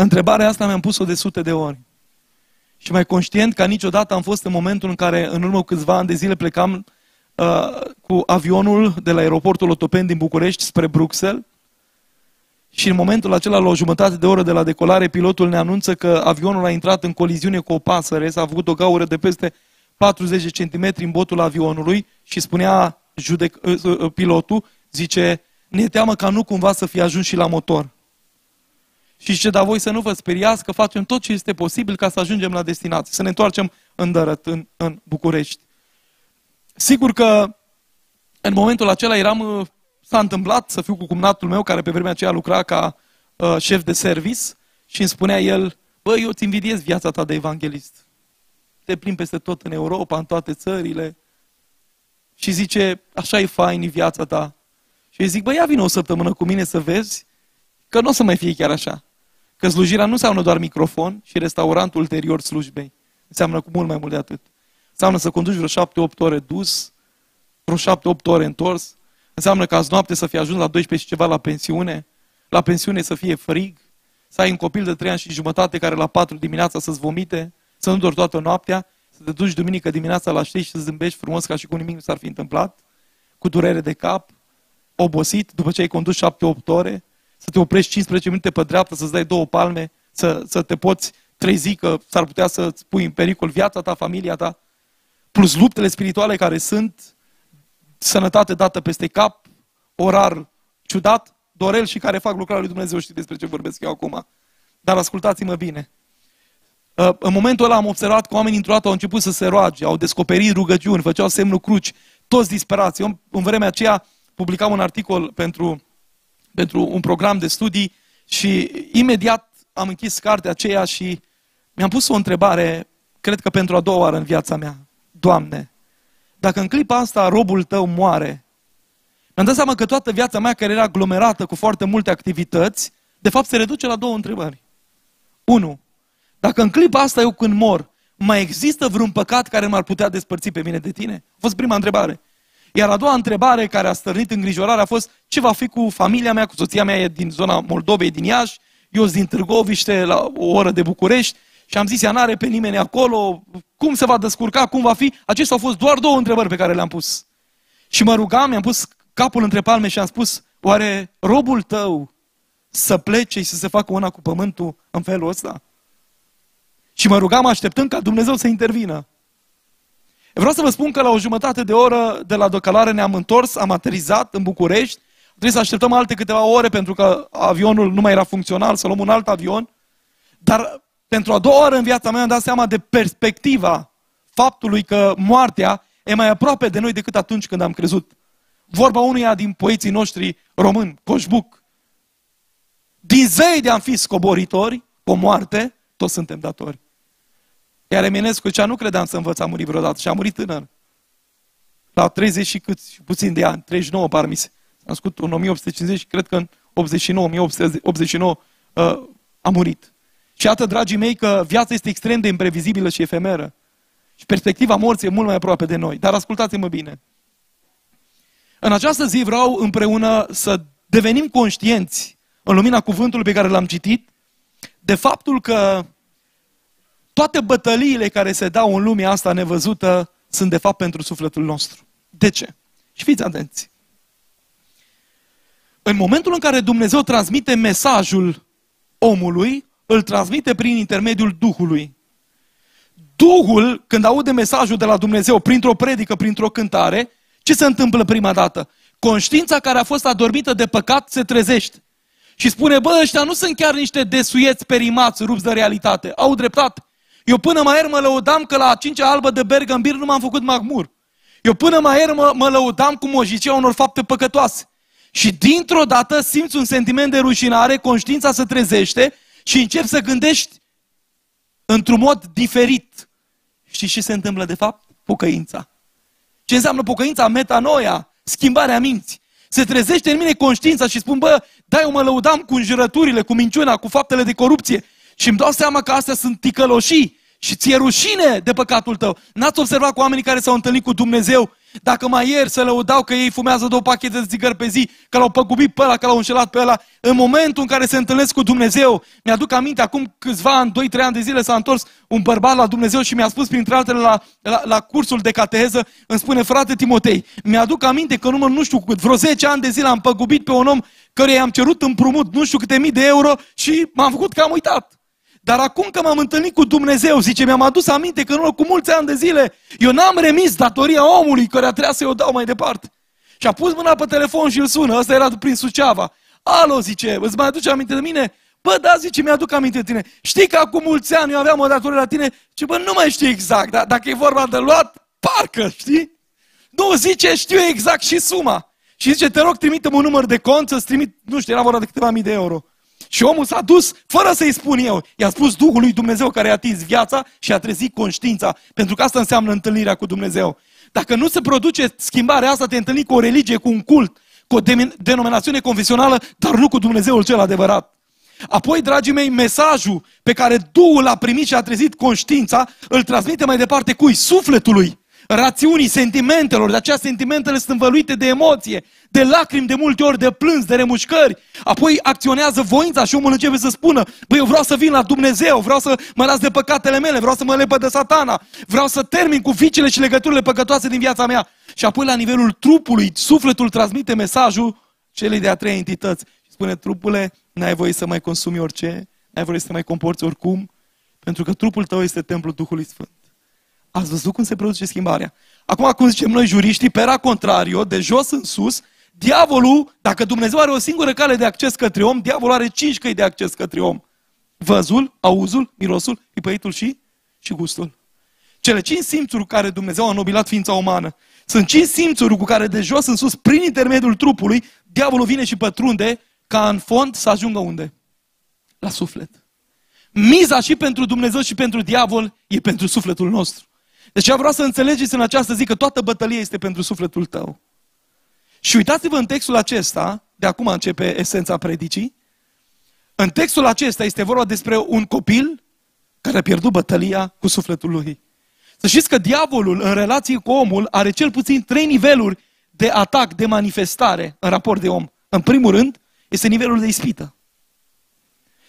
Întrebarea asta mi-am pus-o de sute de ori. Și mai conștient ca niciodată am fost în momentul în care, în urmă câțiva ani de zile, plecam uh, cu avionul de la aeroportul Otopen din București spre Bruxelles. Și în momentul acela, la o jumătate de oră de la decolare, pilotul ne anunță că avionul a intrat în coliziune cu o pasăre, s-a făcut o gaură de peste 40 cm în botul avionului și spunea judec, uh, uh, pilotul, zice, ne teamă ca nu cumva să fie ajuns și la motor. Și zice, dar voi să nu vă speriați că facem tot ce este posibil ca să ajungem la destinație, să ne întoarcem în Dărăt, în, în București. Sigur că în momentul acela eram, uh, s-a întâmplat să fiu cu cumnatul meu, care pe vremea aceea lucra ca uh, șef de service și îmi spunea el, băi, eu îți invidiez viața ta de evanghelist. Te plimbi peste tot în Europa, în toate țările. Și zice, așa e fain viața ta. Și îi zic, băi, ia vină o săptămână cu mine să vezi că nu o să mai fie chiar așa. Că slujirea nu înseamnă doar microfon și restaurant ulterior slujbei. Înseamnă cu mult mai mult de atât. Înseamnă să conduci vreo șapte-opt ore dus, vreo șapte-opt ore întors. Înseamnă că azi noapte să fie ajuns la 12 și ceva la pensiune. La pensiune să fie frig. Să ai un copil de trei ani și jumătate care la 4 dimineața să-ți vomite, să nu dormi toată noaptea, să te duci duminică dimineața la știi și să zâmbești frumos ca și cum nimic nu s-ar fi întâmplat, cu durere de cap, obosit, după ce ai condus șapte-opt ore, să te oprești 15 minute pe dreapta, să-ți dai două palme, să, să te poți trezi că s-ar putea să-ți pui în pericol viața ta, familia ta, plus luptele spirituale care sunt, sănătate dată peste cap, orar ciudat, dorel și care fac lucrarea lui Dumnezeu, știți despre ce vorbesc eu acum. Dar ascultați-mă bine. Uh, în momentul ăla am observat că oamenii într-o dată au început să se roage, au descoperit rugăciuni, făceau semnul cruci, toți disperați. Eu în vremea aceea publicam un articol pentru pentru un program de studii și imediat am închis cartea aceea și mi-am pus o întrebare, cred că pentru a doua oară în viața mea. Doamne, dacă în clipa asta robul tău moare, mi-am dat seama că toată viața mea care era aglomerată cu foarte multe activități, de fapt se reduce la două întrebări. Unu, dacă în clipa asta eu când mor, mai există vreun păcat care m-ar putea despărți pe mine de tine? A fost prima întrebare. Iar a doua întrebare care a stârnit îngrijorarea a fost ce va fi cu familia mea, cu soția mea e din zona Moldovei, din Iași, eu sunt din Târgoviște, la o oră de București, și am zis, ea n-are pe nimeni acolo, cum se va descurca, cum va fi? Acestea au fost doar două întrebări pe care le-am pus. Și mă rugam, mi-am pus capul între palme și am spus, oare robul tău să plece și să se facă una cu pământul în felul ăsta? Și mă rugam așteptând ca Dumnezeu să intervină. Vreau să vă spun că la o jumătate de oră de la docalare ne-am întors, am aterizat în București, trebuie să așteptăm alte câteva ore pentru că avionul nu mai era funcțional, să luăm un alt avion. Dar pentru a doua oară în viața mea am dat seama de perspectiva faptului că moartea e mai aproape de noi decât atunci când am crezut. Vorba unuia din poeții noștri români, Coșbuc. Din zei de am fi scoboritori, cu moarte, toți suntem datori. Iar Eminescu cea nu credeam să învăț a muri vreodată și a murit tânăr. La 30 și câți, puțin de ani, 39 parmi se. S-a născut în 1850 și cred că în 89, 1889 uh, a murit. Și iată, dragii mei, că viața este extrem de imprevizibilă și efemeră. Și perspectiva morții e mult mai aproape de noi. Dar ascultați-mă bine. În această zi vreau împreună să devenim conștienți, în lumina cuvântului pe care l-am citit, de faptul că toate bătăliile care se dau în lumea asta nevăzută sunt de fapt pentru sufletul nostru. De ce? Și fiți atenți. În momentul în care Dumnezeu transmite mesajul omului, îl transmite prin intermediul Duhului. Duhul, când aude mesajul de la Dumnezeu, printr-o predică, printr-o cântare, ce se întâmplă prima dată? Conștiința care a fost adormită de păcat se trezește. Și spune, bă, ăștia nu sunt chiar niște desuieți perimați, rupți de realitate. Au dreptate. Eu până mai ieri mă lăudam că la cincea albă de Bergambir nu m-am făcut magmur. Eu până mai ieri mă, mă lăudam cu mojicea unor fapte păcătoase. Și dintr-o dată simți un sentiment de rușinare, conștiința se trezește și începi să gândești într-un mod diferit. Știi ce se întâmplă de fapt? Pocăința. Ce înseamnă pocăința? Metanoia, schimbarea minții. Se trezește în mine conștiința și spun, bă, da, eu mă lăudam cu înjurăturile, cu minciuna, cu faptele de corupție și îmi dau seama că astea sunt ticăloșii și ți-e rușine de păcatul tău. N-ați observat cu oamenii care s-au întâlnit cu Dumnezeu dacă mai ieri să lăudau că ei fumează două pachete de țigări pe zi, că l-au păgubit pe ăla, că l-au înșelat pe ăla, în momentul în care se întâlnesc cu Dumnezeu, mi-aduc aminte, acum câțiva ani, 2-3 ani de zile s-a întors un bărbat la Dumnezeu și mi-a spus, printre altele, la, la, la cursul de cateheză, îmi spune, frate Timotei, mi-aduc aminte că număr nu știu cât, vreo 10 ani de zile am păgubit pe un om căruia i-am cerut împrumut nu știu câte mii de euro și m-am făcut că am uitat. Dar acum că m-am întâlnit cu Dumnezeu, zice, mi-am adus aminte că în urmă cu mulți ani de zile, eu n-am remis datoria omului care trebuia să-i o dau mai departe. Și a pus mâna pe telefon și îl sună, ăsta era prin Suceava. Alo, zice, îți mai aduce aminte de mine? Bă, da, zice, mi-aduc aminte de tine. Știi că acum mulți ani eu aveam o datorie la tine? Ce bă, nu mai știu exact, dar dacă e vorba de luat, parcă, știi? Nu, zice, știu exact și suma. Și zice, te rog, trimite-mi un număr de cont să-ți trimit, nu știu, era vorba de câteva mii de euro. Și omul s-a dus fără să-i spun eu. I-a spus Duhul lui Dumnezeu care a atins viața și a trezit conștiința. Pentru că asta înseamnă întâlnirea cu Dumnezeu. Dacă nu se produce schimbarea asta, te întâlni cu o religie, cu un cult, cu o denominațiune confesională, dar nu cu Dumnezeul cel adevărat. Apoi, dragii mei, mesajul pe care Duhul l-a primit și a trezit conștiința, îl transmite mai departe cui? Sufletului rațiunii sentimentelor, de aceea sentimentele sunt învăluite de emoție, de lacrimi de multe ori, de plâns, de remușcări. Apoi acționează voința și omul începe să spună, băi, eu vreau să vin la Dumnezeu, vreau să mă las de păcatele mele, vreau să mă lepă de satana, vreau să termin cu ficile și legăturile păcătoase din viața mea. Și apoi la nivelul trupului, sufletul transmite mesajul celei de-a trei entități. Și spune, trupule, n-ai voie să mai consumi orice, n-ai voie să te mai comporți oricum, pentru că trupul tău este templul Duhului Sfânt. Ați văzut cum se produce schimbarea? Acum, cum zicem noi juriștii, pera contrario, de jos în sus, diavolul, dacă Dumnezeu are o singură cale de acces către om, diavolul are cinci căi de acces către om. Văzul, auzul, mirosul, pipăitul și, și gustul. Cele cinci simțuri cu care Dumnezeu a nobilat ființa umană sunt cinci simțuri cu care de jos în sus, prin intermediul trupului, diavolul vine și pătrunde ca în fond să ajungă unde? La suflet. Miza și pentru Dumnezeu și pentru diavol e pentru sufletul nostru. Deci vreau să înțelegeți în această zi că toată bătălia este pentru sufletul tău. Și uitați-vă în textul acesta, de acum începe esența predicii, în textul acesta este vorba despre un copil care a pierdut bătălia cu sufletul lui. Să știți că diavolul în relație cu omul are cel puțin trei niveluri de atac, de manifestare în raport de om. În primul rând, este nivelul de ispită.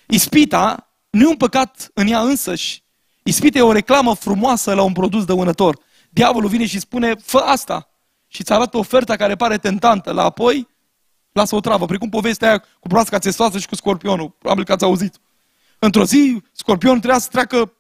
Ispita nu e un păcat în ea însăși, Ispita e o reclamă frumoasă la un produs dăunător. Diavolul vine și spune, fă asta. Și îți arată oferta care pare tentantă. La apoi, lasă o travă. Precum povestea aia cu broasca țestoasă și cu scorpionul. Probabil că ați auzit. Într-o zi, scorpionul trebuia să treacă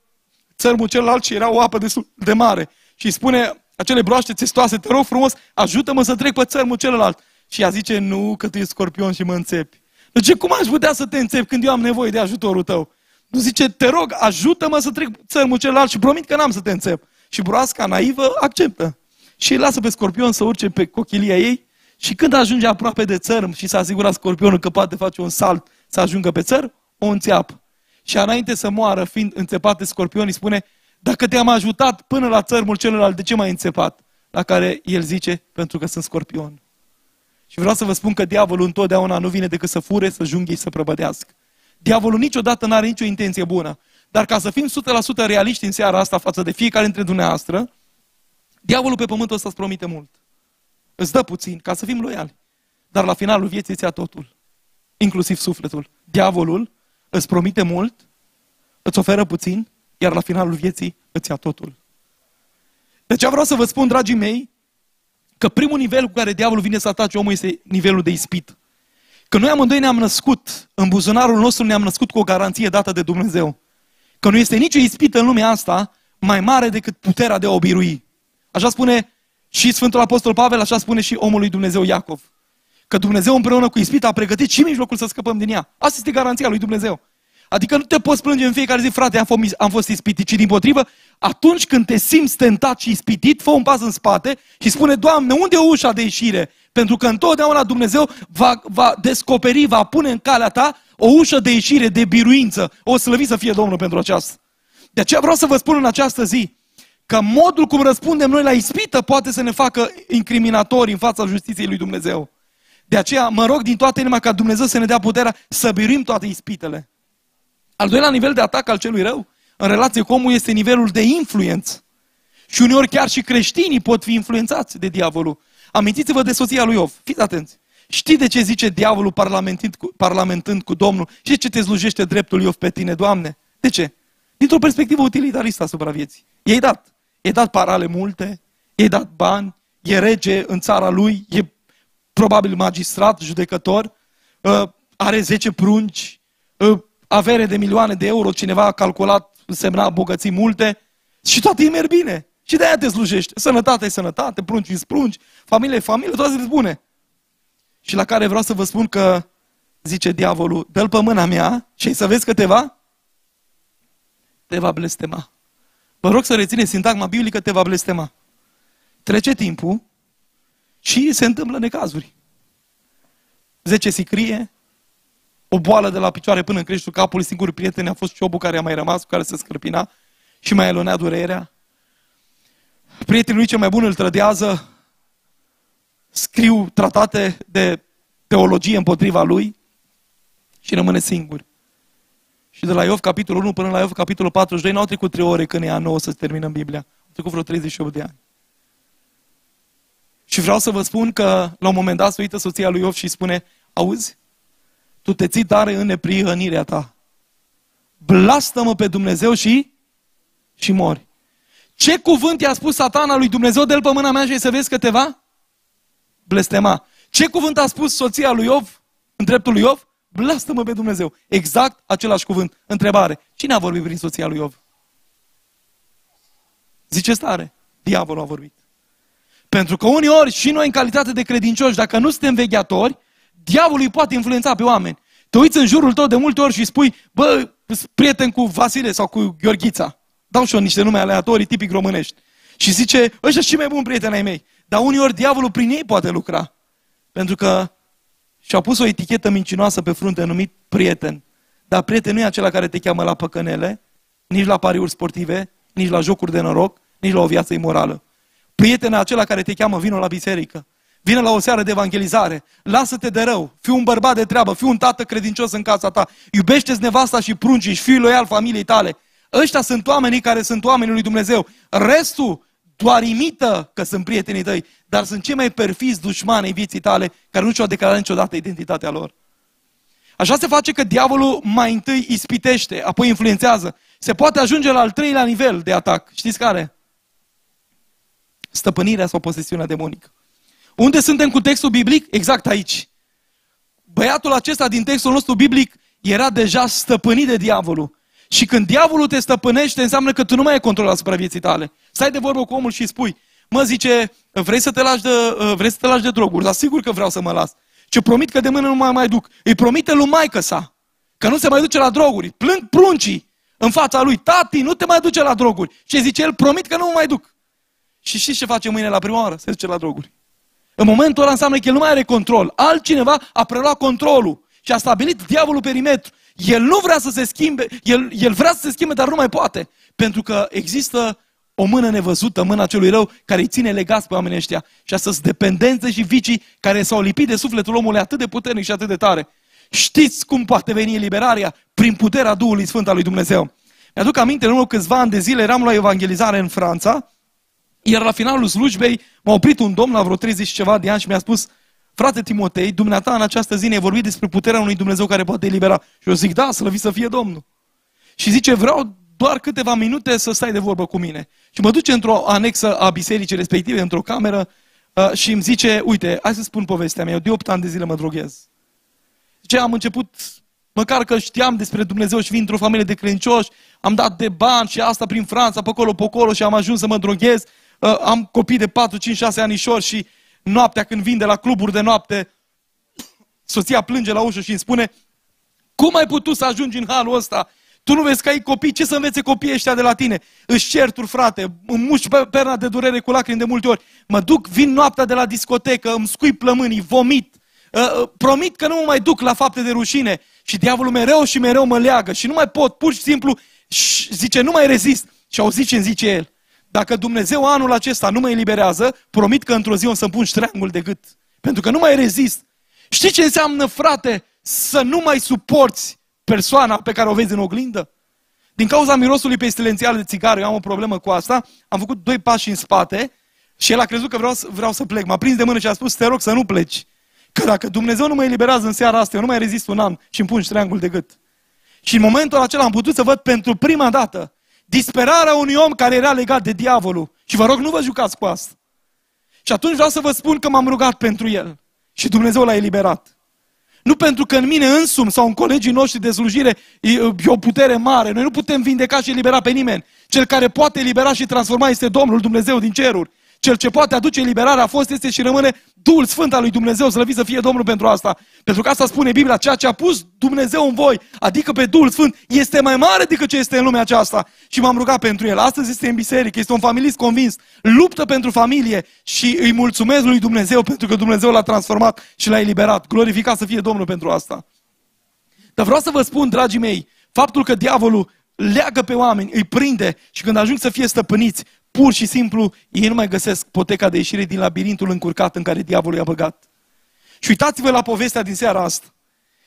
țărmul celălalt și era o apă destul de mare. Și îi spune acele broaște țestoase, te rog frumos, ajută-mă să trec pe țărmul celălalt. Și ea zice, nu, că tu ești scorpion și mă înțepi. Deci cum aș putea să te înțep când eu am nevoie de ajutorul tău? Nu zice, te rog, ajută-mă să trec țărmul celălalt și promit că n-am să te înțep. Și broasca naivă acceptă. Și îi lasă pe scorpion să urce pe cochilia ei și când ajunge aproape de țărm și s-a asigurat scorpionul că poate face un salt să ajungă pe țăr, o înțeapă. Și înainte să moară, fiind înțepat de scorpion, îi spune, dacă te-am ajutat până la țărmul celălalt, de ce m-ai înțepat? La care el zice, pentru că sunt scorpion. Și vreau să vă spun că diavolul întotdeauna nu vine decât să fure, să junghie să prăbădească. Diavolul niciodată nu are nicio intenție bună. Dar ca să fim 100% realiști în seara asta față de fiecare dintre dumneavoastră, diavolul pe pământul ăsta îți promite mult. Îți dă puțin, ca să fim loiali. Dar la finalul vieții îți ia totul. Inclusiv sufletul. Diavolul îți promite mult, îți oferă puțin, iar la finalul vieții îți ia totul. De aceea vreau să vă spun, dragii mei, că primul nivel cu care diavolul vine să atace omul este nivelul de ispit. Că noi amândoi ne-am născut, în buzunarul nostru ne-am născut cu o garanție dată de Dumnezeu. Că nu este nicio ispită în lumea asta mai mare decât puterea de a o birui. Așa spune și Sfântul Apostol Pavel, așa spune și omul lui Dumnezeu Iacov. Că Dumnezeu împreună cu ispita a pregătit și mijlocul să scăpăm din ea. Asta este garanția lui Dumnezeu. Adică nu te poți plânge în fiecare zi, frate, am fost, am fost ispitit, ci din potrivă, atunci când te simți tentat și ispitit, fă un pas în spate și spune, Doamne, unde e ușa de ieșire? Pentru că întotdeauna Dumnezeu va, va descoperi, va pune în calea ta o ușă de ieșire, de biruință. O slăvi să fie Domnul pentru aceasta. De aceea vreau să vă spun în această zi că modul cum răspundem noi la ispită poate să ne facă incriminatori în fața justiției lui Dumnezeu. De aceea mă rog din toată inima ca Dumnezeu să ne dea puterea să biruim toate ispitele. Al doilea nivel de atac al celui rău în relație cu omul este nivelul de influență. Și uneori chiar și creștinii pot fi influențați de diavolul. Amintiți-vă de soția lui Iov. Fiți atenți. Știi de ce zice diavolul parlamentând cu, parlamentând cu Domnul? Și ce te slujește dreptul Iov pe tine, Doamne? De ce? Dintr-o perspectivă utilitaristă asupra vieții. I-ai dat. I-ai dat parale multe, i-ai dat bani, e rege în țara lui, e probabil magistrat, judecător, uh, are 10 prunci, uh, avere de milioane de euro, cineva a calculat, însemna bogății multe și toate îi merg bine. Și de aia te slujești. Sănătate e sănătate, prunci îți sprunci, familie e familie, toate sunt bune. Și la care vreau să vă spun că, zice diavolul, dă-l pe mâna mea și să vezi că te va, te va blestema. Vă rog să rețineți sintagma biblică, te va blestema. Trece timpul și se întâmplă necazuri. Zece sicrie, o boală de la picioare până în creștul capului, singurul prieten a fost ciobul care a mai rămas, cu care se scărpina și mai elonea durerea. Prietenul lui cel mai bun îl trădează, scriu tratate de teologie împotriva lui și rămâne singur. Și de la Iov, capitolul 1 până la Iov, capitolul 42, n-au trecut trei ore când ea nouă să terminăm Biblia. Au trecut vreo 38 de ani. Și vreau să vă spun că la un moment dat se uită soția lui Iov și spune, auzi, tu te ții tare în neprihănirea ta. Blastă-mă pe Dumnezeu și, și mori. Ce cuvânt i-a spus satana lui Dumnezeu, de pe mâna mea și să vezi că te va blestema. Ce cuvânt a spus soția lui Iov, în dreptul lui Iov? Blastă-mă pe Dumnezeu. Exact același cuvânt. Întrebare. Cine a vorbit prin soția lui Iov? Zice stare. Diavolul a vorbit. Pentru că uneori și noi în calitate de credincioși, dacă nu suntem vegheatori, diavolul îi poate influența pe oameni. Te uiți în jurul tău de multe ori și spui, bă, prieten cu Vasile sau cu Gheorghița. Dau și eu niște nume aleatorii, tipic românești. Și zice, ăștia și mai bun prieten ai mei. Dar uneori diavolul prin ei poate lucra. Pentru că și-a pus o etichetă mincinoasă pe frunte numit prieten. Dar prieten nu e acela care te cheamă la păcănele, nici la pariuri sportive, nici la jocuri de noroc, nici la o viață imorală. Prieten acela care te cheamă, vină la biserică. Vine la o seară de evangelizare, lasă-te de rău, fii un bărbat de treabă, fii un tată credincios în casa ta, iubește-ți nevasta și pruncii și fii loial familiei tale. Ăștia sunt oamenii care sunt oamenii lui Dumnezeu. Restul doar imită că sunt prietenii tăi, dar sunt cei mai perfizi dușmani vieții tale care nu și-au declarat niciodată identitatea lor. Așa se face că diavolul mai întâi ispitește, apoi influențează. Se poate ajunge la al treilea nivel de atac. Știți care? Stăpânirea sau posesiunea demonică. Unde suntem cu textul biblic? Exact aici. Băiatul acesta din textul nostru biblic era deja stăpânit de diavolul. Și când diavolul te stăpânește, înseamnă că tu nu mai ai control asupra vieții tale. Stai de vorbă cu omul și spui, mă zice, vrei să te lași de, vrei să te lași de droguri? Dar sigur că vreau să mă las. Ce promit că de mână nu mai mai duc. Îi promite lui maică sa că nu se mai duce la droguri. Plâng pruncii în fața lui, tati, nu te mai duce la droguri. Și zice el, promit că nu mă mai duc. Și știți ce face mâine la prima oară? Se duce la droguri. În momentul ăla înseamnă că el nu mai are control. Altcineva a preluat controlul și a stabilit diavolul perimetru. El nu vrea să se schimbe, el, el vrea să se schimbe, dar nu mai poate. Pentru că există o mână nevăzută, mâna celui rău, care îi ține legați pe oamenii ăștia. Și asta sunt dependențe și vicii care s-au lipit de sufletul omului atât de puternic și atât de tare. Știți cum poate veni eliberarea? Prin puterea Duhului Sfânt al lui Dumnezeu. Mi-aduc aminte, în urmă câțiva ani de zile, eram la evangelizare în Franța, iar la finalul slujbei m-a oprit un domn la vreo 30 ceva de ani și mi-a spus, frate Timotei, dumneata în această zi ne vorbit despre puterea unui Dumnezeu care poate elibera. Și eu zic, da, slăvit să fie Domnul. Și zice, vreau doar câteva minute să stai de vorbă cu mine. Și mă duce într-o anexă a bisericii respective, într-o cameră, uh, și îmi zice, uite, hai să spun povestea mea, eu de 8 ani de zile mă droghez. Zice, am început, măcar că știam despre Dumnezeu și vin într-o familie de credincioși, am dat de bani și asta prin Franța, pe acolo, pe acolo și am ajuns să mă droghez. Uh, am copii de 4, 5, 6 anișori și noaptea când vin de la cluburi de noapte, soția plânge la ușă și îmi spune, cum ai putut să ajungi în halul ăsta? Tu nu vezi că ai copii? Ce să învețe copiii ăștia de la tine? Își certuri, frate, îmi muși pe perna de durere cu lacrimi de multe ori. Mă duc, vin noaptea de la discotecă, îmi scui plămânii, vomit. Uh, uh, promit că nu mă mai duc la fapte de rușine Și diavolul mereu și mereu mă leagă și nu mai pot, pur și simplu, zice, nu mai rezist. Și auziți ce zice el? Dacă Dumnezeu anul acesta nu mă eliberează, promit că într-o zi o să-mi pun ștreangul de gât. Pentru că nu mai rezist. Știi ce înseamnă, frate, să nu mai suporți persoana pe care o vezi în oglindă? Din cauza mirosului pestilențial de țigară, eu am o problemă cu asta, am făcut doi pași în spate și el a crezut că vreau, vreau să plec. M-a prins de mână și a spus, te rog să nu pleci. Că dacă Dumnezeu nu mă eliberează în seara asta, eu nu mai rezist un an și îmi pun ștreangul de gât. Și în momentul acela am putut să văd pentru prima dată disperarea unui om care era legat de diavolul. Și vă rog, nu vă jucați cu asta. Și atunci vreau să vă spun că m-am rugat pentru el. Și Dumnezeu l-a eliberat. Nu pentru că în mine însumi sau în colegii noștri de slujire e o putere mare. Noi nu putem vindeca și elibera pe nimeni. Cel care poate elibera și transforma este Domnul Dumnezeu din ceruri. Cel ce poate aduce eliberarea a fost, este și rămâne Duhul Sfânt al lui Dumnezeu, slăvit să fie Domnul pentru asta. Pentru că asta spune Biblia, ceea ce a pus Dumnezeu în voi, adică pe Duhul Sfânt, este mai mare decât ce este în lumea aceasta. Și m-am rugat pentru el. Astăzi este în biserică, este un familist convins, luptă pentru familie și îi mulțumesc lui Dumnezeu pentru că Dumnezeu l-a transformat și l-a eliberat. Glorificat să fie Domnul pentru asta. Dar vreau să vă spun, dragii mei, faptul că diavolul leagă pe oameni, îi prinde și când ajung să fie stăpâniți, pur și simplu ei nu mai găsesc poteca de ieșire din labirintul încurcat în care diavolul i-a băgat. Și uitați-vă la povestea din seara asta.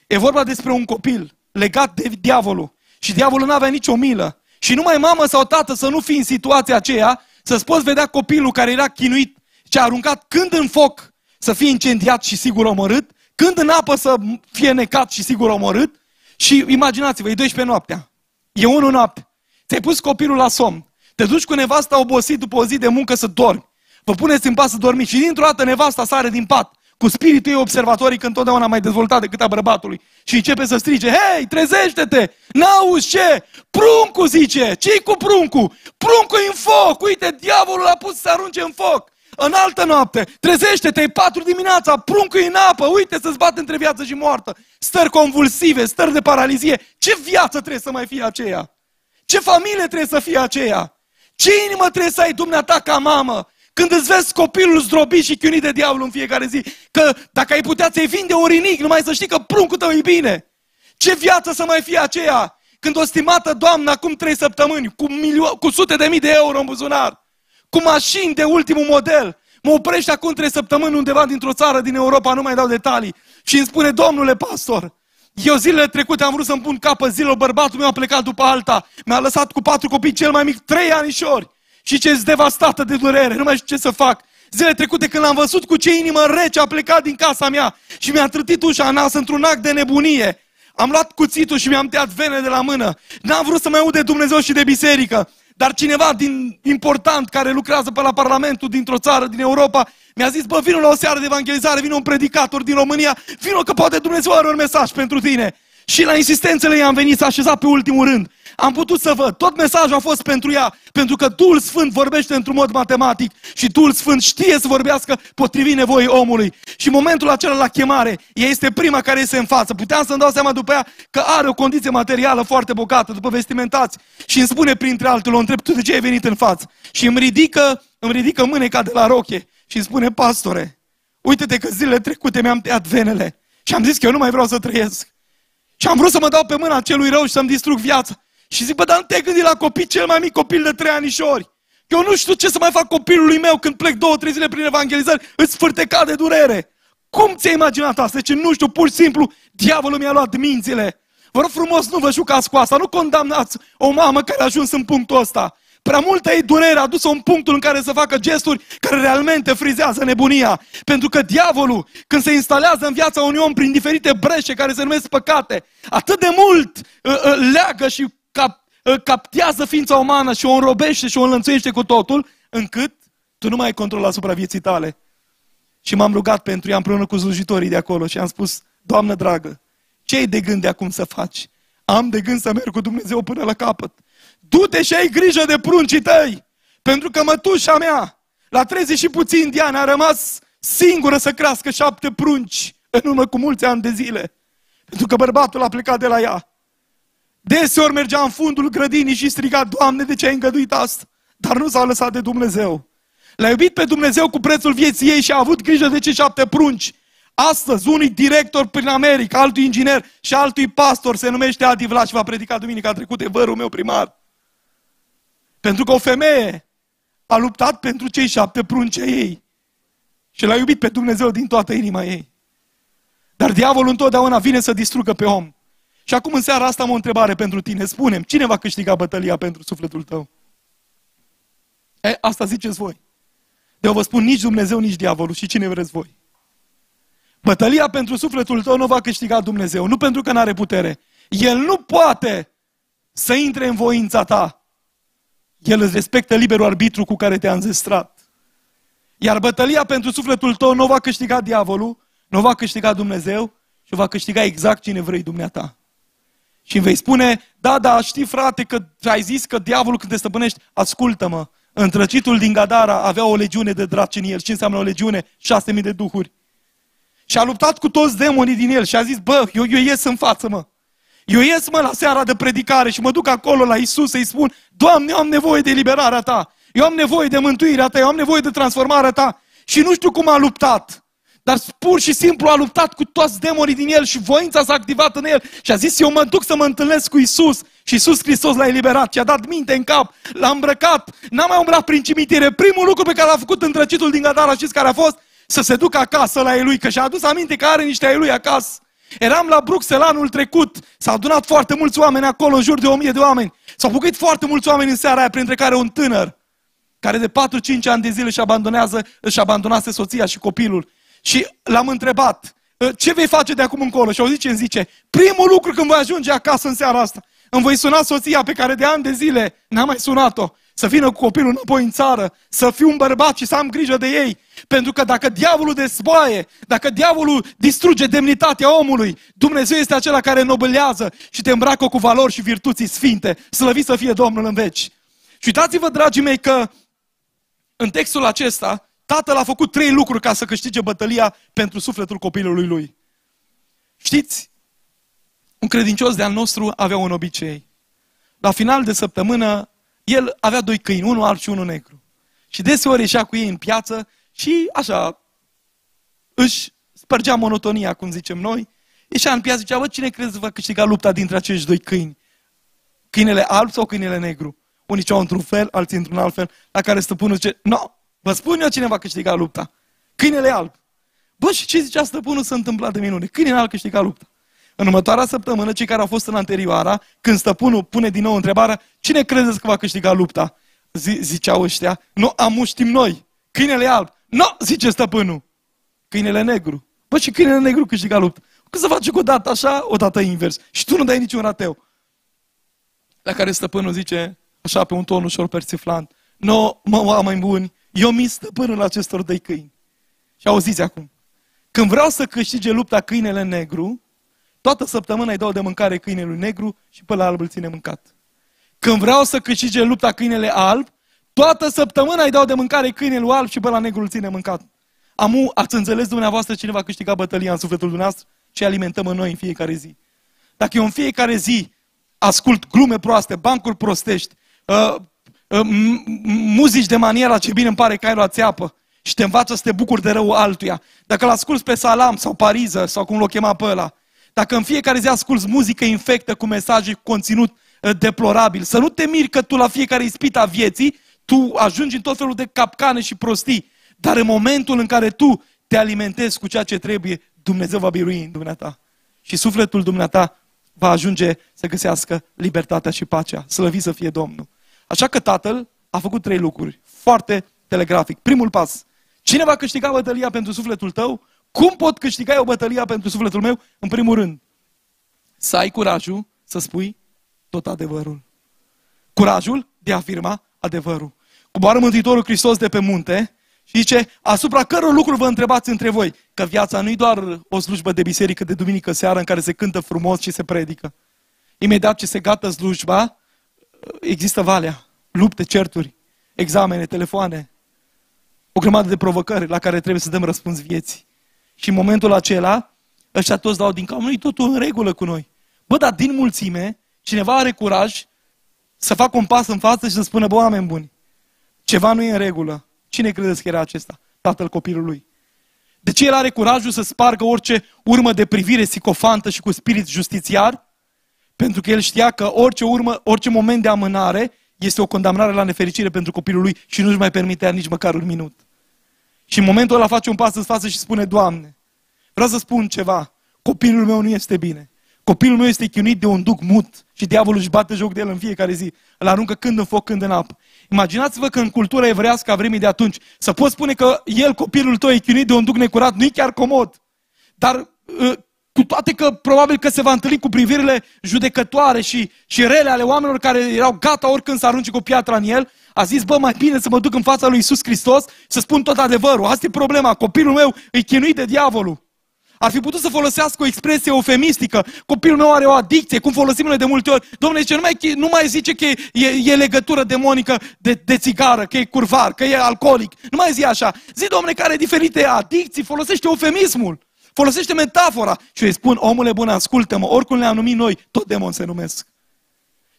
E vorba despre un copil legat de diavolul. Și diavolul nu avea nicio milă. Și numai mamă sau tată să nu fi în situația aceea, să-ți poți vedea copilul care era chinuit, ce a aruncat când în foc să fie incendiat și sigur omorât, când în apă să fie necat și sigur omorât. Și imaginați-vă, e 12 noaptea. E 1 noapte. Ți-ai pus copilul la somn. Te duci cu nevasta obosit după o zi de muncă să dormi. Vă puneți în pat să dormiți și dintr-o dată nevasta sare din pat cu spiritul ei observatorii că întotdeauna mai dezvoltat decât a bărbatului și începe să strige, hei, trezește-te, n-auzi ce? Pruncu zice, ce cu pruncu? Pruncu în foc, uite, diavolul a pus să arunce în foc. În altă noapte, trezește-te, e patru dimineața, pruncu în apă, uite să-ți bate între viață și moartă. Stări convulsive, stări de paralizie. Ce viață trebuie să mai fie aceea? Ce familie trebuie să fie aceea? Ce inimă trebuie să ai dumneata ca mamă? Când îți vezi copilul zdrobit și chiunit de diavol în fiecare zi, că dacă ai putea să-i vinde un rinic, numai să știi că pruncul tău e bine. Ce viață să mai fie aceea? Când o stimată doamnă acum trei săptămâni, cu, milio- cu sute de mii de euro în buzunar, cu mașini de ultimul model, mă oprește acum trei săptămâni undeva dintr-o țară din Europa, nu mai dau detalii, și îmi spune, domnule pastor, eu zilele trecute am vrut să-mi pun capă zilele, bărbatul meu a plecat după alta, mi-a lăsat cu patru copii, cel mai mic, trei anișori. Și ce devastată de durere, nu mai știu ce să fac. Zilele trecute când l-am văzut cu ce inimă rece a plecat din casa mea și mi-a trătit ușa în nas într-un act de nebunie. Am luat cuțitul și mi-am tăiat vene de la mână. N-am vrut să mai aud de Dumnezeu și de biserică. Dar cineva din important care lucrează pe la Parlamentul dintr-o țară din Europa mi-a zis, bă, vină la o seară de evangelizare, vină un predicator din România, vină că poate Dumnezeu are un mesaj pentru tine. Și la insistențele ei am venit să așezat pe ultimul rând. Am putut să văd. Tot mesajul a fost pentru ea. Pentru că Duhul Sfânt vorbește într-un mod matematic și Duhul Sfânt știe să vorbească potrivit nevoii omului. Și în momentul acela la chemare, ea este prima care este în față. Puteam să-mi dau seama după ea că are o condiție materială foarte bogată, după vestimentați. Și îmi spune printre altele, o întreb, tu de ce ai venit în față? Și îmi ridică, îmi ridică mâneca de la roche și îmi spune, pastore, uite-te că zilele trecute mi-am tăiat venele. Și am zis că eu nu mai vreau să trăiesc. Și am vrut să mă dau pe mâna celui rău și să-mi distrug viața. Și zic, bă, dar nu te gândi la copii, cel mai mic copil de trei anișori. Eu nu știu ce să mai fac copilului meu când plec două, trei zile prin evangelizări, îți fârteca de durere. Cum ți-ai imaginat asta? Deci nu știu, pur și simplu, diavolul mi-a luat mințile. Vă rog frumos, nu vă jucați cu asta, nu condamnați o mamă care a ajuns în punctul ăsta. Prea multă ei durere a dus-o în punctul în care să facă gesturi care realmente frizează nebunia. Pentru că diavolul, când se instalează în viața unui om prin diferite breșe care se numesc păcate, atât de mult uh, uh, leagă și cap, uh, captează ființa umană și o înrobește și o înlănțuiește cu totul, încât tu nu mai ai control asupra vieții tale. Și m-am rugat pentru ea împreună cu slujitorii de acolo și am spus, Doamnă dragă, ce ai de gând de acum să faci? Am de gând să merg cu Dumnezeu până la capăt. Du-te și ai grijă de pruncii tăi, pentru că mătușa mea, la 30 și puțin de ani, a rămas singură să crească șapte prunci în urmă cu mulți ani de zile. Pentru că bărbatul a plecat de la ea. Deseori mergea în fundul grădinii și striga, Doamne, de ce ai îngăduit asta? Dar nu s-a lăsat de Dumnezeu. L-a iubit pe Dumnezeu cu prețul vieții ei și a avut grijă de cei șapte prunci. Astăzi, unui director prin America, altul inginer și altul pastor se numește Adi Vlad și va predica duminica trecută, vărul meu primar. Pentru că o femeie a luptat pentru cei șapte prunce ei. Și l-a iubit pe Dumnezeu din toată inima ei. Dar diavolul întotdeauna vine să distrugă pe om. Și acum în seara asta am o întrebare pentru tine. Spunem, cine va câștiga bătălia pentru sufletul tău? E, asta ziceți voi. De eu vă spun nici Dumnezeu, nici diavolul. Și cine vreți voi? Bătălia pentru sufletul tău nu va câștiga Dumnezeu. Nu pentru că nu are putere. El nu poate să intre în voința ta. El îți respectă liberul arbitru cu care te-a înzestrat. Iar bătălia pentru sufletul tău nu va câștiga diavolul, nu va câștiga Dumnezeu și va câștiga exact cine vrei dumneata. Și îmi vei spune, da, da, știi frate că ai zis că diavolul când te stăpânești, ascultă-mă, întrăcitul din Gadara avea o legiune de draci în el. Ce înseamnă o legiune? Șase mii de duhuri. Și a luptat cu toți demonii din el și a zis, bă, eu, eu ies în față, mă. Eu ies, mă, la seara de predicare și mă duc acolo la Isus să-i spun, Doamne, eu am nevoie de liberarea Ta. Eu am nevoie de mântuirea Ta, eu am nevoie de transformarea Ta. Și nu știu cum a luptat. Dar pur și simplu a luptat cu toți demonii din el și voința s-a activat în el și a zis, eu mă duc să mă întâlnesc cu Isus. Și Isus Hristos l-a eliberat, și-a dat minte în cap, l-a îmbrăcat, n-a mai umblat prin cimitire. Primul lucru pe care l-a făcut întrăcitul din Gadara, știți care a fost? Să se ducă acasă la ei lui, că și-a adus aminte că are niște ai lui acasă. Eram la Bruxelles anul trecut, s-au adunat foarte mulți oameni acolo, în jur de o mie de oameni. S-au bucurit foarte mulți oameni în seara aia, printre care un tânăr, care de 4-5 ani de zile își, abandonează, își abandonase soția și copilul. Și l-am întrebat, ă, ce vei face de acum încolo? Și au zis ce îmi zice, primul lucru când voi ajunge acasă în seara asta, îmi voi suna soția pe care de ani de zile n-am mai sunat-o, să vină cu copilul înapoi în țară, să fiu un bărbat și să am grijă de ei. Pentru că dacă diavolul desboaie, dacă diavolul distruge demnitatea omului, Dumnezeu este acela care nobălează și te îmbracă cu valori și virtuții sfinte. Slăvit să fie Domnul în veci. Și uitați-vă, dragii mei, că în textul acesta, tatăl a făcut trei lucruri ca să câștige bătălia pentru sufletul copilului lui. Știți, un credincios de-al nostru avea un obicei. La final de săptămână, el avea doi câini, unul alb și unul negru. Și deseori ieșea cu ei în piață și așa își spărgea monotonia, cum zicem noi. Ieșea în piață și zicea, bă, cine crezi va câștiga lupta dintre acești doi câini? Câinele alb sau câinele negru? Unii ceau într-un fel, alții într-un alt fel, la care stăpânul zice, nu, no, vă spun eu cine va câștiga lupta. Câinele alb. Bă, și ce zicea stăpânul să întâmpla de minune? Câinele alb câștiga lupta. În următoarea săptămână, cei care au fost în anterioara, când stăpânul pune din nou întrebarea, cine credeți că va câștiga lupta? Z- ziceau ăștia, nu, amu știm noi, câinele alb. Nu, zice stăpânul, câinele negru. Bă, și câinele negru câștiga lupta. Că să face o dată așa, o dată invers. Și tu nu dai niciun rateu. La care stăpânul zice, așa pe un ton ușor persiflant, nu, mă, oameni buni, eu mi stăpânul acestor doi câini. Și auziți acum, când vreau să câștige lupta câinele negru, Toată săptămâna îi dau de mâncare câinelui negru și pe la alb îl ține mâncat. Când vreau să câștige lupta câinele alb, toată săptămâna îi dau de mâncare câinelui alb și pe la negru îl ține mâncat. Amu, ați înțeles dumneavoastră cine va câștiga bătălia în sufletul dumneavoastră? Ce alimentăm în noi în fiecare zi. Dacă eu în fiecare zi ascult glume proaste, bancuri prostești, uh, uh, muzici de maniera ce bine îmi pare că ai luat țeapă și te învață să te bucuri de rău altuia, dacă l asculți pe Salam sau Pariză sau cum l-o chema pe ăla, dacă în fiecare zi asculți muzică infectă cu mesaje cu conținut uh, deplorabil, să nu te miri că tu la fiecare ispită a vieții, tu ajungi în tot felul de capcane și prostii. Dar în momentul în care tu te alimentezi cu ceea ce trebuie, Dumnezeu va birui în dumneata. Și sufletul dumneata va ajunge să găsească libertatea și pacea. Slăvit să fie Domnul. Așa că tatăl a făcut trei lucruri. Foarte telegrafic. Primul pas. Cine va câștiga bătălia pentru sufletul tău? Cum pot câștiga eu bătălia pentru sufletul meu? În primul rând, să ai curajul să spui tot adevărul. Curajul de a afirma adevărul. Coboară Mântuitorul Hristos de pe munte și zice, asupra căror lucruri vă întrebați între voi, că viața nu e doar o slujbă de biserică de duminică seara în care se cântă frumos și se predică. Imediat ce se gata slujba, există valea, lupte, certuri, examene, telefoane, o grămadă de provocări la care trebuie să dăm răspuns vieții. Și în momentul acela, ăștia toți dau din cap, nu totul în regulă cu noi. Bă, dar din mulțime, cineva are curaj să facă un pas în față și să spună, bă, oameni buni, ceva nu e în regulă. Cine credeți că era acesta? Tatăl copilului. De ce el are curajul să spargă orice urmă de privire sicofantă și cu spirit justițiar? Pentru că el știa că orice, urmă, orice moment de amânare este o condamnare la nefericire pentru copilul lui și nu-și mai permitea nici măcar un minut. Și în momentul ăla face un pas în față și spune, Doamne, vreau să spun ceva, copilul meu nu este bine. Copilul meu este chinuit de un duc mut și diavolul își bate joc de el în fiecare zi. Îl aruncă când în foc, când în apă. Imaginați-vă că în cultura evrească a vremii de atunci, să poți spune că el, copilul tău, e chinuit de un duc necurat, nu e chiar comod. Dar ă, cu toate că probabil că se va întâlni cu privirile judecătoare și, și rele ale oamenilor care erau gata oricând să arunce cu piatra în el, a zis, bă, mai bine să mă duc în fața lui Isus Hristos să spun tot adevărul. Asta e problema. Copilul meu e chinuit de diavolul. Ar fi putut să folosească o expresie eufemistică. Copilul meu are o adicție, cum folosim noi de multe ori. Domnule, ce nu mai, nu mai zice că e, e, e legătură demonică de, de țigară, că e curvar, că e alcoolic. Nu mai zi așa. Zi, domnule, care are diferite adicții, folosește eufemismul. Folosește metafora. Și eu îi spun, omule bun, ascultă-mă, oricum le-am numit noi, tot demon se numesc.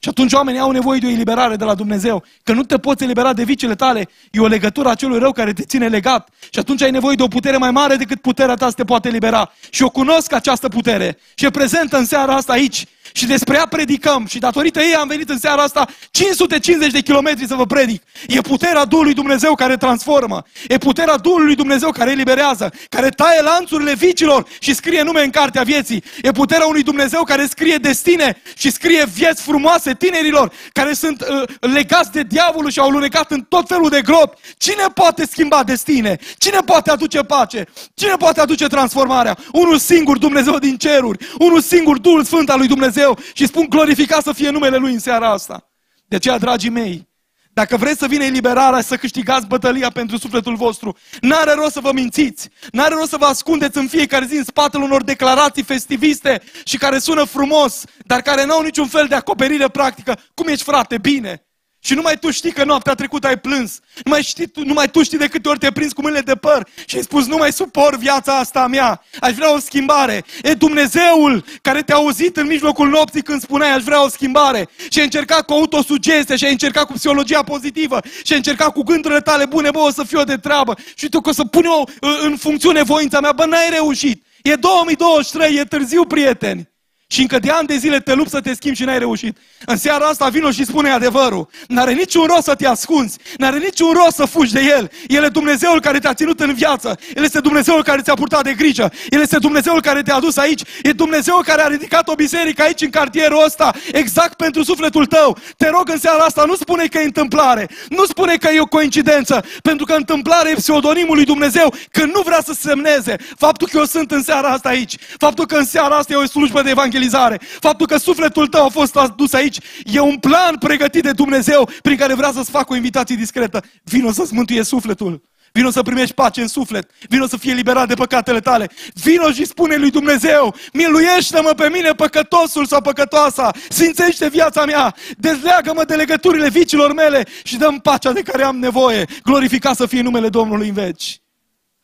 Și atunci oamenii au nevoie de o eliberare de la Dumnezeu. Că nu te poți elibera de vicile tale. E o legătură a celui rău care te ține legat. Și atunci ai nevoie de o putere mai mare decât puterea ta să te poate elibera. Și eu cunosc această putere. Și e prezentă în seara asta aici. Și despre ea predicăm. Și datorită ei am venit în seara asta 550 de kilometri să vă predic. E puterea Duhului Dumnezeu care transformă. E puterea Duhului Dumnezeu care eliberează. Care taie lanțurile vicilor și scrie nume în cartea vieții. E puterea unui Dumnezeu care scrie destine și scrie vieți frumoase tinerilor care sunt uh, legați de diavolul și au lunecat în tot felul de gropi. Cine poate schimba destine? Cine poate aduce pace? Cine poate aduce transformarea? Unul singur Dumnezeu din ceruri. Unul singur Duhul Sfânt al lui Dumnezeu Dumnezeu și spun glorificat să fie numele Lui în seara asta. De aceea, dragii mei, dacă vreți să vină eliberarea, să câștigați bătălia pentru sufletul vostru, n-are rost să vă mințiți, n-are rost să vă ascundeți în fiecare zi în spatele unor declarații festiviste și care sună frumos, dar care n-au niciun fel de acoperire practică. Cum ești, frate? Bine! Și numai tu știi că noaptea trecută ai plâns. Numai, știi, numai tu știi de câte ori te-ai prins cu mâinile de păr și ai spus, nu mai suport viața asta a mea. Aș vrea o schimbare. E Dumnezeul care te-a auzit în mijlocul nopții când spuneai, aș vrea o schimbare. Și ai încercat cu autosugestie, și ai încercat cu psihologia pozitivă, și ai încercat cu gândurile tale bune, bă, o să fiu de treabă. Și tu că o să pun eu în funcțiune voința mea, bă, n-ai reușit. E 2023, e târziu, prieteni. Și încă de ani de zile te lupți să te schimbi și n-ai reușit. În seara asta vino și spune adevărul. N-are niciun rost să te ascunzi. N-are niciun rost să fugi de El. El e Dumnezeul care te-a ținut în viață. El este Dumnezeul care ți-a purtat de grijă. El este Dumnezeul care te-a dus aici. E Dumnezeul care a ridicat o biserică aici în cartierul ăsta. Exact pentru sufletul tău. Te rog în seara asta, nu spune că e întâmplare. Nu spune că e o coincidență. Pentru că întâmplare e pseudonimul lui Dumnezeu. Când nu vrea să semneze faptul că eu sunt în seara asta aici. Faptul că în seara asta e o slujbă de evanghelie evangelizare. Faptul că sufletul tău a fost adus aici e un plan pregătit de Dumnezeu prin care vrea să-ți facă o invitație discretă. Vino să-ți mântuie sufletul. Vino să primești pace în suflet. Vino să fie liberat de păcatele tale. Vino și spune lui Dumnezeu, miluiește-mă pe mine păcătosul sau păcătoasa. Sfințește viața mea. Dezleagă-mă de legăturile vicilor mele și dăm pacea de care am nevoie. Glorifica să fie numele Domnului în veci.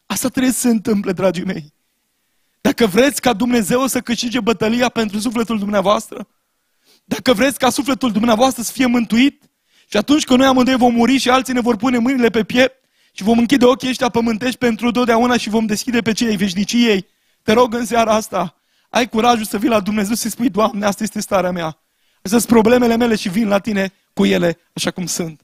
Asta trebuie să se întâmple, dragii mei. Dacă vreți ca Dumnezeu să câștige bătălia pentru sufletul dumneavoastră, dacă vreți ca sufletul dumneavoastră să fie mântuit, și atunci când noi amândoi vom muri și alții ne vor pune mâinile pe piept și vom închide ochii ăștia pământești pentru totdeauna și vom deschide pe cei veșniciei, te rog în seara asta, ai curajul să vii la Dumnezeu și să spui, Doamne, asta este starea mea. Astea sunt problemele mele și vin la tine cu ele așa cum sunt.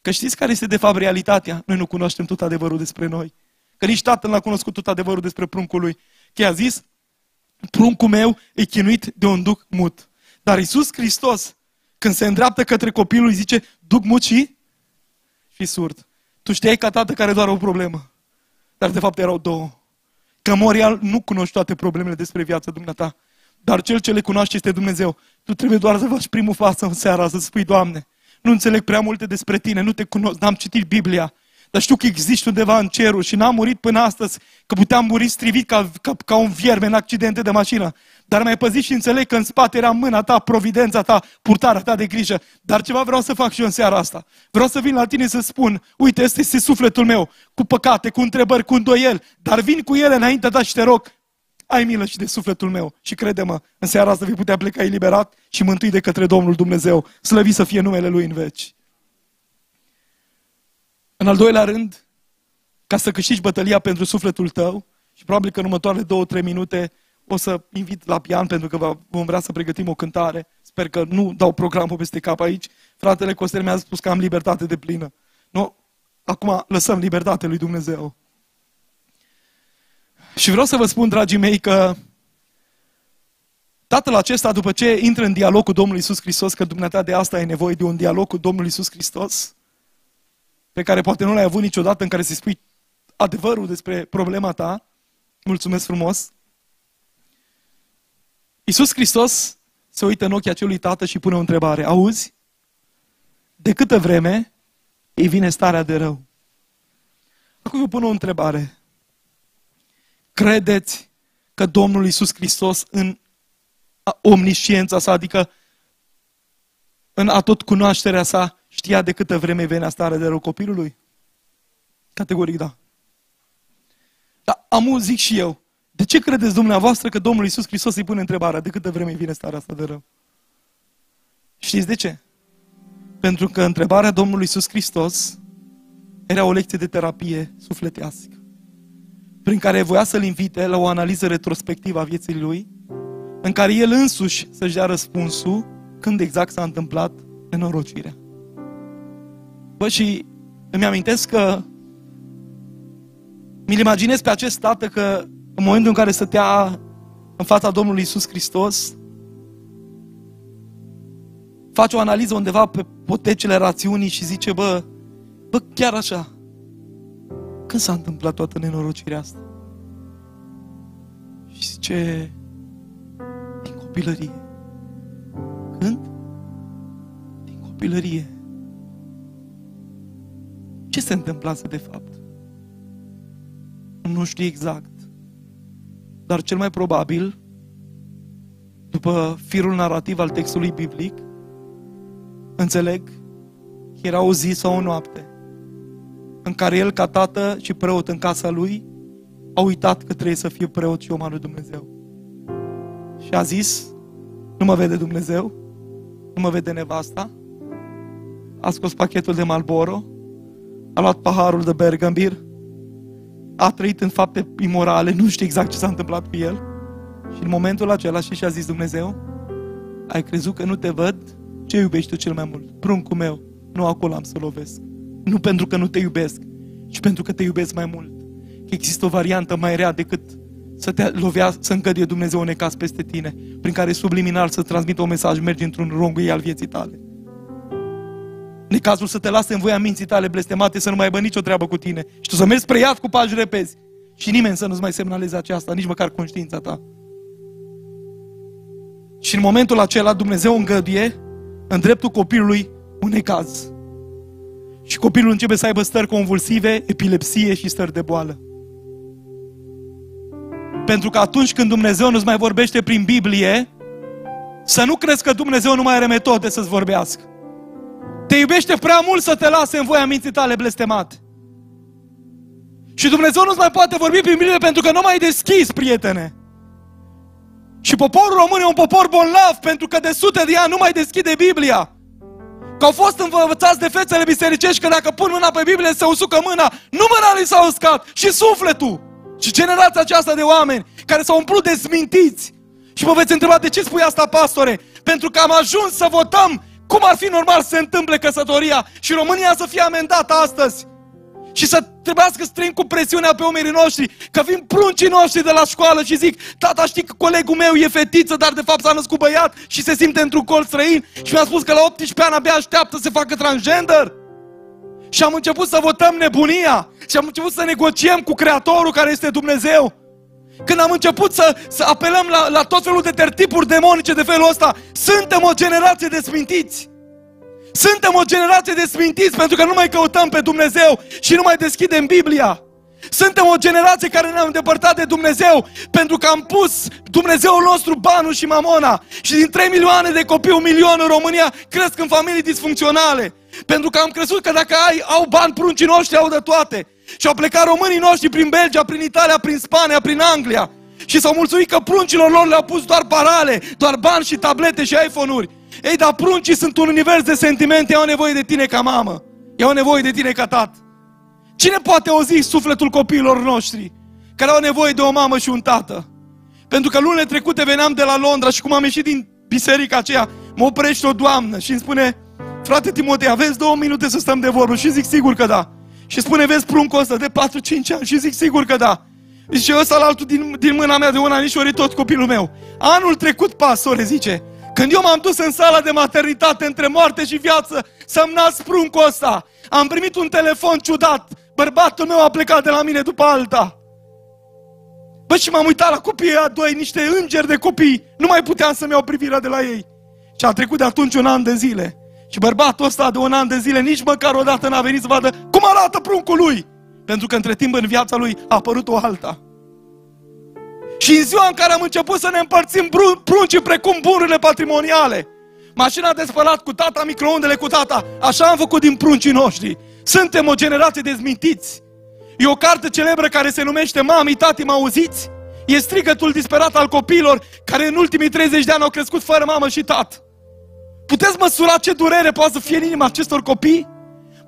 Că știți care este de fapt realitatea? Noi nu cunoaștem tot adevărul despre noi. Că nici tatăl n-a cunoscut tot adevărul despre pruncul lui. Că a zis, pruncul meu e chinuit de un duc mut. Dar Isus Hristos, când se îndreaptă către copilul, îi zice, duc mut și? Și surd. Tu știai ca tată care doar o problemă. Dar de fapt erau două. Că Morial nu cunoști toate problemele despre viața dumneata. Dar cel ce le cunoaște este Dumnezeu. Tu trebuie doar să faci primul față în seara, să spui, Doamne, nu înțeleg prea multe despre Tine, nu te cunosc, n-am citit Biblia, dar știu că există undeva în cerul și n-am murit până astăzi, că puteam muri strivit ca, ca, ca un vierme în accidente de mașină. Dar mai păzit și înțeleg că în spate era mâna ta, providența ta, purtarea ta de grijă. Dar ceva vreau să fac și eu în seara asta. Vreau să vin la tine să spun, uite, este, este sufletul meu, cu păcate, cu întrebări, cu îndoiel, dar vin cu ele înainte ta și te rog, ai milă și de sufletul meu. Și crede-mă, în seara asta vei putea pleca eliberat și mântui de către Domnul Dumnezeu. Slăvi să fie numele Lui în veci. În al doilea rând, ca să câștigi bătălia pentru sufletul tău, Și probabil că în următoarele două, trei minute o să invit la pian pentru că vom vrea să pregătim o cântare. Sper că nu dau programul peste cap aici. Fratele Costel mi-a spus că am libertate de plină. Nu? Acum lăsăm libertate lui Dumnezeu. Și vreau să vă spun, dragii mei, că Tatăl acesta, după ce intră în dialog cu Domnul Isus Hristos, că dumneata de asta ai nevoie de un dialog cu Domnul Isus Hristos, pe care poate nu l-ai avut niciodată, în care să spui adevărul despre problema ta, mulțumesc frumos, Iisus Hristos se uită în ochii acelui tată și pune o întrebare. Auzi? De câtă vreme îi vine starea de rău? Acum vă pun o întrebare. Credeți că Domnul Iisus Hristos în omnisciența sa, adică în atot cunoașterea sa, știa de câtă vreme venea starea de rău copilului? Categoric da. Dar am zic și eu, de ce credeți dumneavoastră că Domnul Iisus Hristos îi pune întrebarea de câtă vreme vine starea asta de rău? Știți de ce? Pentru că întrebarea Domnului Iisus Hristos era o lecție de terapie sufletească, prin care voia să-l invite la o analiză retrospectivă a vieții lui, în care el însuși să-și dea răspunsul când exact s-a întâmplat nenorocirea. Bă, și îmi amintesc că mi-l imaginez pe acest tată că în momentul în care stătea în fața Domnului Isus Hristos, face o analiză undeva pe potecile rațiunii și zice, bă, bă, chiar așa, când s-a întâmplat toată nenorocirea asta? Și zice, din copilărie. Când? Din copilărie. Ce se întâmplase de fapt? Nu știu exact. Dar cel mai probabil, după firul narrativ al textului biblic, înțeleg că era o zi sau o noapte în care el, ca tată și preot în casa lui, a uitat că trebuie să fie preot și om al lui Dumnezeu. Și a zis, nu mă vede Dumnezeu, nu mă vede nevasta, a scos pachetul de Malboro, a luat paharul de Bergambir, a trăit în fapte imorale, nu știe exact ce s-a întâmplat cu el. Și în momentul acela și și-a zis Dumnezeu, ai crezut că nu te văd? Ce iubești tu cel mai mult? Pruncul meu, nu acolo am să lovesc. Nu pentru că nu te iubesc, ci pentru că te iubesc mai mult. Că există o variantă mai rea decât să te lovea, să încădie Dumnezeu un necas peste tine, prin care subliminal să transmită un mesaj, mergi într-un rongui al vieții tale. Necazul să te lase în voia minții tale blestemate să nu mai aibă nicio treabă cu tine. Și tu să mergi spre iad cu pași repezi. Și nimeni să nu-ți mai semnaleze aceasta, nici măcar conștiința ta. Și în momentul acela Dumnezeu îngăduie în dreptul copilului un necaz. Și copilul începe să aibă stări convulsive, epilepsie și stări de boală. Pentru că atunci când Dumnezeu nu-ți mai vorbește prin Biblie, să nu crezi că Dumnezeu nu mai are metode să-ți vorbească. Te iubește prea mult să te lase în voia minții tale blestemate. Și Dumnezeu nu-ți mai poate vorbi prin Biblie pentru că nu mai deschis, prietene. Și poporul român e un popor bonlav pentru că de sute de ani nu mai deschide Biblia. Că au fost învățați de fețele bisericești că dacă pun mâna pe Biblie se usucă mâna, nu mâna li s-a uscat, și sufletul. Și generația aceasta de oameni care s-au umplut de smintiți. Și mă veți întreba de ce spui asta, pastore? Pentru că am ajuns să votăm cum ar fi normal să se întâmple căsătoria și România să fie amendată astăzi? Și să trebuiască să trăim cu presiunea pe omerii noștri, că vin pruncii noștri de la școală și zic, tata știi că colegul meu e fetiță, dar de fapt s-a născut băiat și se simte într-un colț străin și mi-a spus că la 18 ani abia așteaptă să se facă transgender. Și am început să votăm nebunia și am început să negociem cu Creatorul care este Dumnezeu. Când am început să, să apelăm la, la tot felul de tertipuri demonice de felul ăsta, suntem o generație de smintiți. Suntem o generație de smintiți pentru că nu mai căutăm pe Dumnezeu și nu mai deschidem Biblia. Suntem o generație care ne-am îndepărtat de Dumnezeu pentru că am pus Dumnezeul nostru banul și mamona. Și din 3 milioane de copii, un milion în România cresc în familii disfuncționale. Pentru că am crezut că dacă ai, au bani, pruncii noștri au de toate. Și au plecat românii noștri prin Belgia, prin Italia, prin Spania, prin Anglia. Și s-au mulțumit că pruncilor lor le-au pus doar parale, doar bani și tablete și iPhone-uri. Ei, dar pruncii sunt un univers de sentimente, au nevoie de tine ca mamă. Ei au nevoie de tine ca tat. Cine poate auzi sufletul copiilor noștri? care au nevoie de o mamă și un tată. Pentru că lunile trecute veneam de la Londra și cum am ieșit din biserica aceea, mă oprește o doamnă și îmi spune, frate Timotei, aveți două minute să stăm de vorbă? Și zic, sigur că da. Și spune, vezi pruncul ăsta de 4-5 ani? Și zic, sigur că da. Zice, ăsta la altul din, din mâna mea de un anișori tot copilul meu. Anul trecut, pastore, zice, când eu m-am dus în sala de maternitate între moarte și viață să-mi nasc pruncul ăsta, am primit un telefon ciudat. Bărbatul meu a plecat de la mine după alta. Bă, și m-am uitat la copiii a doi, niște îngeri de copii. Nu mai puteam să-mi iau privirea de la ei. Și a trecut de atunci un an de zile. Și bărbatul ăsta de un an de zile nici măcar o dată n-a venit să vadă cum arată pruncul lui. Pentru că între timp în viața lui a apărut o alta. Și în ziua în care am început să ne împărțim pruncii precum bunurile patrimoniale, mașina de spălat cu tata, microondele cu tata, așa am făcut din pruncii noștri. Suntem o generație dezmintiți. E o carte celebră care se numește Mami, tati, mă auziți? E strigătul disperat al copiilor care în ultimii 30 de ani au crescut fără mamă și tat. Puteți măsura ce durere poate să fie în inima acestor copii?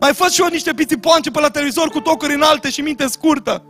Mai fă și eu niște pițipoance pe la televizor cu tocuri înalte și minte scurtă.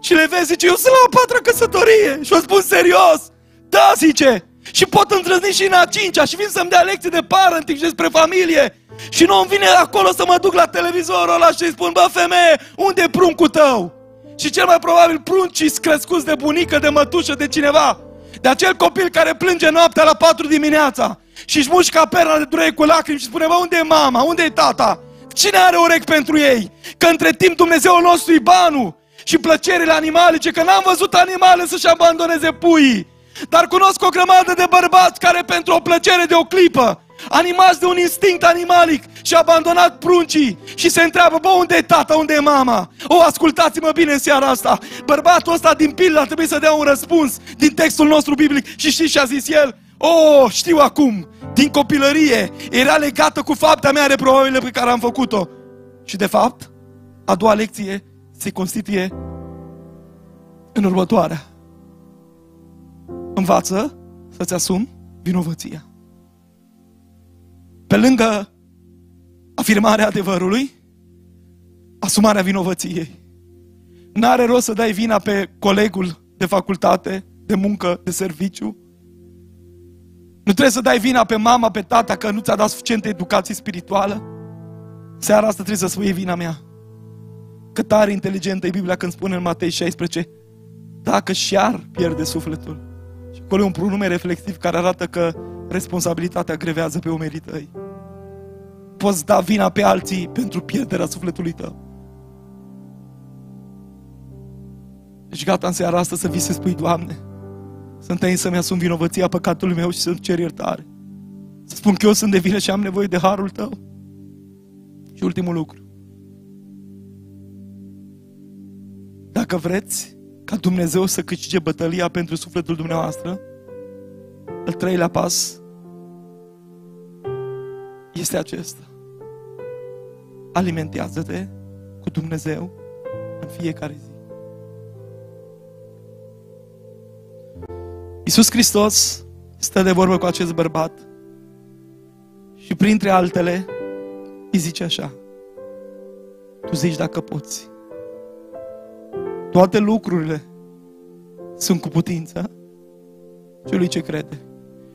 Și le vezi, zice, eu sunt la a patra căsătorie. Și o spun serios. Da, zice. Și pot îndrăzni și în a cincea și vin să-mi dea lecții de parenting și despre familie. Și nu îmi vine acolo să mă duc la televizorul ăla și îi spun, bă, femeie, unde e pruncul tău? Și cel mai probabil pruncii crescuți de bunică, de mătușă, de cineva. De acel copil care plânge noaptea la patru dimineața și își mușcă perna de durere cu lacrimi și spune, bă, unde e mama? Unde e tata? Cine are urechi pentru ei? Că între timp Dumnezeul nostru e banul și plăcerile animalice, că n-am văzut animale să-și abandoneze puii. Dar cunosc o grămadă de bărbați care pentru o plăcere de o clipă, animați de un instinct animalic și abandonat pruncii și se întreabă, bă, unde e tata, unde e mama? O, ascultați-mă bine în seara asta. Bărbatul ăsta din pildă a trebuit să dea un răspuns din textul nostru biblic și știți ce a zis el? Oh, știu acum, din copilărie, era legată cu fapta mea reprobabilă pe care am făcut-o. Și de fapt, a doua lecție se constituie în următoarea. Învață să-ți asumi vinovăția. Pe lângă afirmarea adevărului, asumarea vinovăției. N-are rost să dai vina pe colegul de facultate, de muncă, de serviciu. Nu trebuie să dai vina pe mama, pe tata că nu ți-a dat suficientă educație spirituală. Seara asta trebuie să spui vina mea. Cât tare inteligentă e Biblia când spune în Matei 16, dacă și-ar pierde sufletul. Și acolo e un pronume reflexiv care arată că responsabilitatea grevează pe umerii tăi. Poți da vina pe alții pentru pierderea sufletului tău. Deci gata în seara asta să vii să spui, Doamne, sunt aici să-mi asum vinovăția păcatului meu și să cer iertare. Să spun că eu sunt de vină și am nevoie de harul tău. Și ultimul lucru. Dacă vreți ca Dumnezeu să câștige bătălia pentru sufletul dumneavoastră, al treilea pas este acesta. Alimentează-te cu Dumnezeu în fiecare zi. Iisus Hristos stă de vorbă cu acest bărbat și printre altele îi zice așa, tu zici dacă poți. Toate lucrurile sunt cu putință celui ce crede.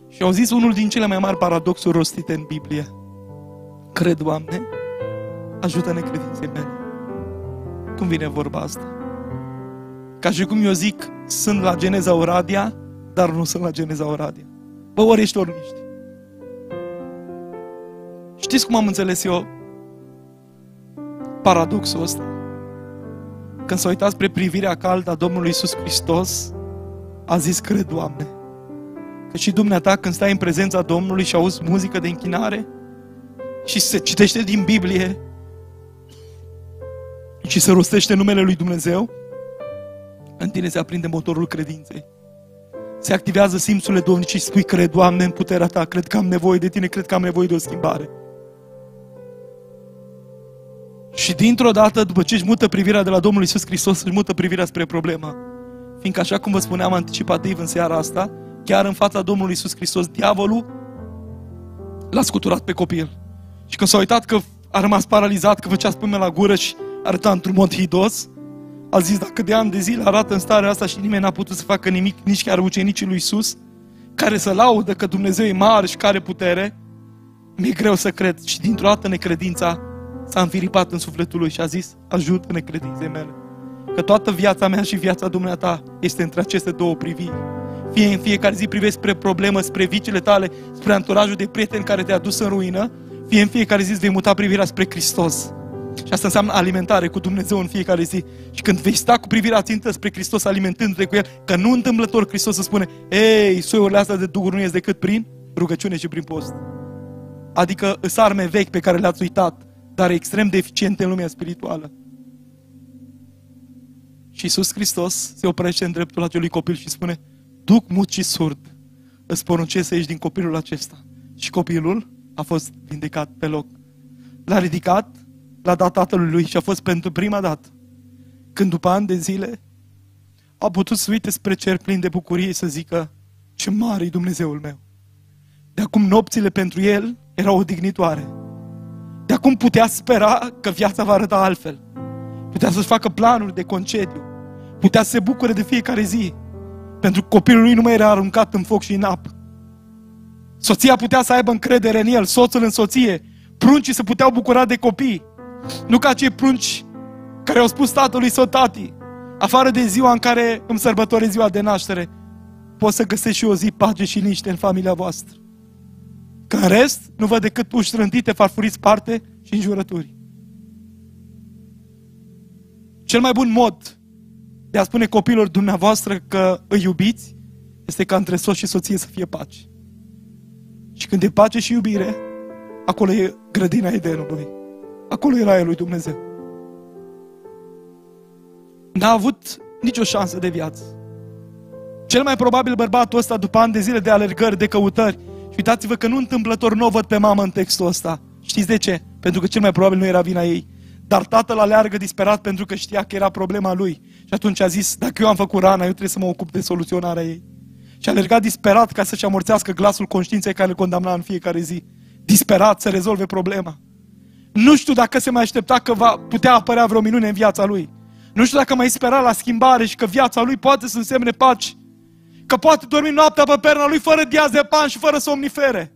Și au zis unul din cele mai mari paradoxuri rostite în Biblie. Cred, Doamne, ajută-ne credinței mele. Cum vine vorba asta? Ca și cum eu zic, sunt la Geneza Oradia, dar nu sunt la Geneza Oradia. Bă, ori ești, ori niști. Știți cum am înțeles eu paradoxul ăsta? Când s-a uitat spre privirea caldă a Domnului Iisus Hristos, a zis, cred, Doamne. Că și dumneata, când stai în prezența Domnului și auzi muzică de închinare și se citește din Biblie și se rostește numele Lui Dumnezeu, în tine se aprinde motorul credinței. Se activează simțurile Domnului și spui, cred, Doamne, în puterea Ta, cred că am nevoie de Tine, cred că am nevoie de o schimbare. Și dintr-o dată, după ce își mută privirea de la Domnul Isus Hristos, își mută privirea spre problema. Fiindcă așa cum vă spuneam anticipativ în seara asta, chiar în fața Domnului Isus Hristos, diavolul l-a scuturat pe copil. Și când s-a uitat că a rămas paralizat, că făcea spume la gură și arăta într-un mod hidos, A zis, dacă de ani de zile arată în starea asta și nimeni n-a putut să facă nimic, nici chiar ucenicii lui Isus, care să laudă că Dumnezeu e mare și care putere, mi-e greu să cred. Și dintr-o dată necredința s-a înfiripat în sufletul lui și a zis, ajută-ne credinței mele. Că toată viața mea și viața dumneata este între aceste două priviri. Fie în fiecare zi privești spre problemă, spre vicile tale, spre anturajul de prieteni care te-a dus în ruină, fie în fiecare zi îți vei muta privirea spre Hristos. Și asta înseamnă alimentare cu Dumnezeu în fiecare zi. Și când vei sta cu privirea țintă spre Hristos, alimentându-te cu El, că nu întâmplător Hristos să spune, ei, soiurile astea de duhuri nu ies decât prin rugăciune și prin post. Adică îs arme vechi pe care le-ați uitat, dar extrem de eficiente în lumea spirituală. Și Iisus Hristos se oprește în dreptul acelui copil și spune, Duc mut și surd, îți poruncesc să ieși din copilul acesta. Și copilul a fost vindecat pe loc. L-a ridicat, l-a dat tatălui lui și a fost pentru prima dată. Când după ani de zile a putut să uite spre cer plin de bucurie să zică ce mare e Dumnezeul meu. De acum nopțile pentru el erau odignitoare. De acum putea spera că viața va arăta altfel. Putea să-și facă planuri de concediu. Putea să se bucure de fiecare zi. Pentru că copilul lui nu mai era aruncat în foc și în apă. Soția putea să aibă încredere în el, soțul în soție. Pruncii se puteau bucura de copii. Nu ca cei prunci care au spus tatălui său, tati, afară de ziua în care îmi sărbătoresc ziua de naștere, poți să găsești și o zi pace și liniște în familia voastră. Că în rest, nu văd decât uși strântite, farfuriți sparte și înjurături. Cel mai bun mod de a spune copilor dumneavoastră că îi iubiți este ca între soț și soție să fie pace. Și când e pace și iubire, acolo e grădina Edenului. Acolo e raiul lui Dumnezeu. N-a avut nicio șansă de viață. Cel mai probabil bărbatul ăsta, după ani de zile de alergări, de căutări, și uitați-vă că nu întâmplător nu o văd pe mamă în textul ăsta. Știți de ce? Pentru că cel mai probabil nu era vina ei. Dar tatăl aleargă disperat pentru că știa că era problema lui. Și atunci a zis, dacă eu am făcut rana, eu trebuie să mă ocup de soluționarea ei. Și a alergat disperat ca să-și amorțească glasul conștiinței care îl condamna în fiecare zi. Disperat să rezolve problema. Nu știu dacă se mai aștepta că va putea apărea vreo minune în viața lui. Nu știu dacă mai spera la schimbare și că viața lui poate să însemne pace. Că poate dormi noaptea pe perna lui fără diazepam și fără somnifere.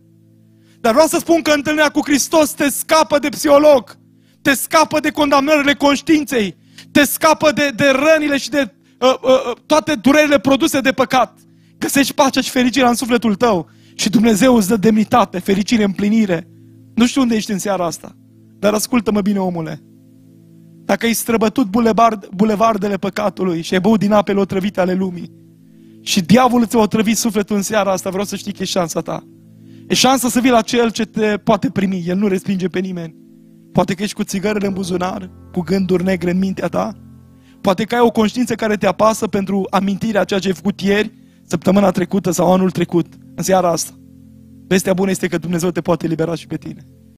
Dar vreau să spun că întâlnirea cu Hristos te scapă de psiholog, te scapă de condamnările conștiinței, te scapă de, de rănile și de uh, uh, uh, toate durerile produse de păcat. Găsești pacea și fericirea în sufletul tău și Dumnezeu îți dă demnitate, fericire, împlinire. Nu știu unde ești în seara asta, dar ascultă-mă bine, omule. Dacă ai străbătut bulevard, bulevardele păcatului și ai băut din apele otrăvite ale lumii și diavolul ți-a otrăvit sufletul în seara asta, vreau să știi că e șansa ta. E șansa să vii la cel ce te poate primi. El nu respinge pe nimeni. Poate că ești cu țigările în buzunar, cu gânduri negre în mintea ta. Poate că ai o conștiință care te apasă pentru amintirea a ceea ce ai făcut ieri, săptămâna trecută sau anul trecut, în seara asta. Vestea bună este că Dumnezeu te poate libera și pe tine.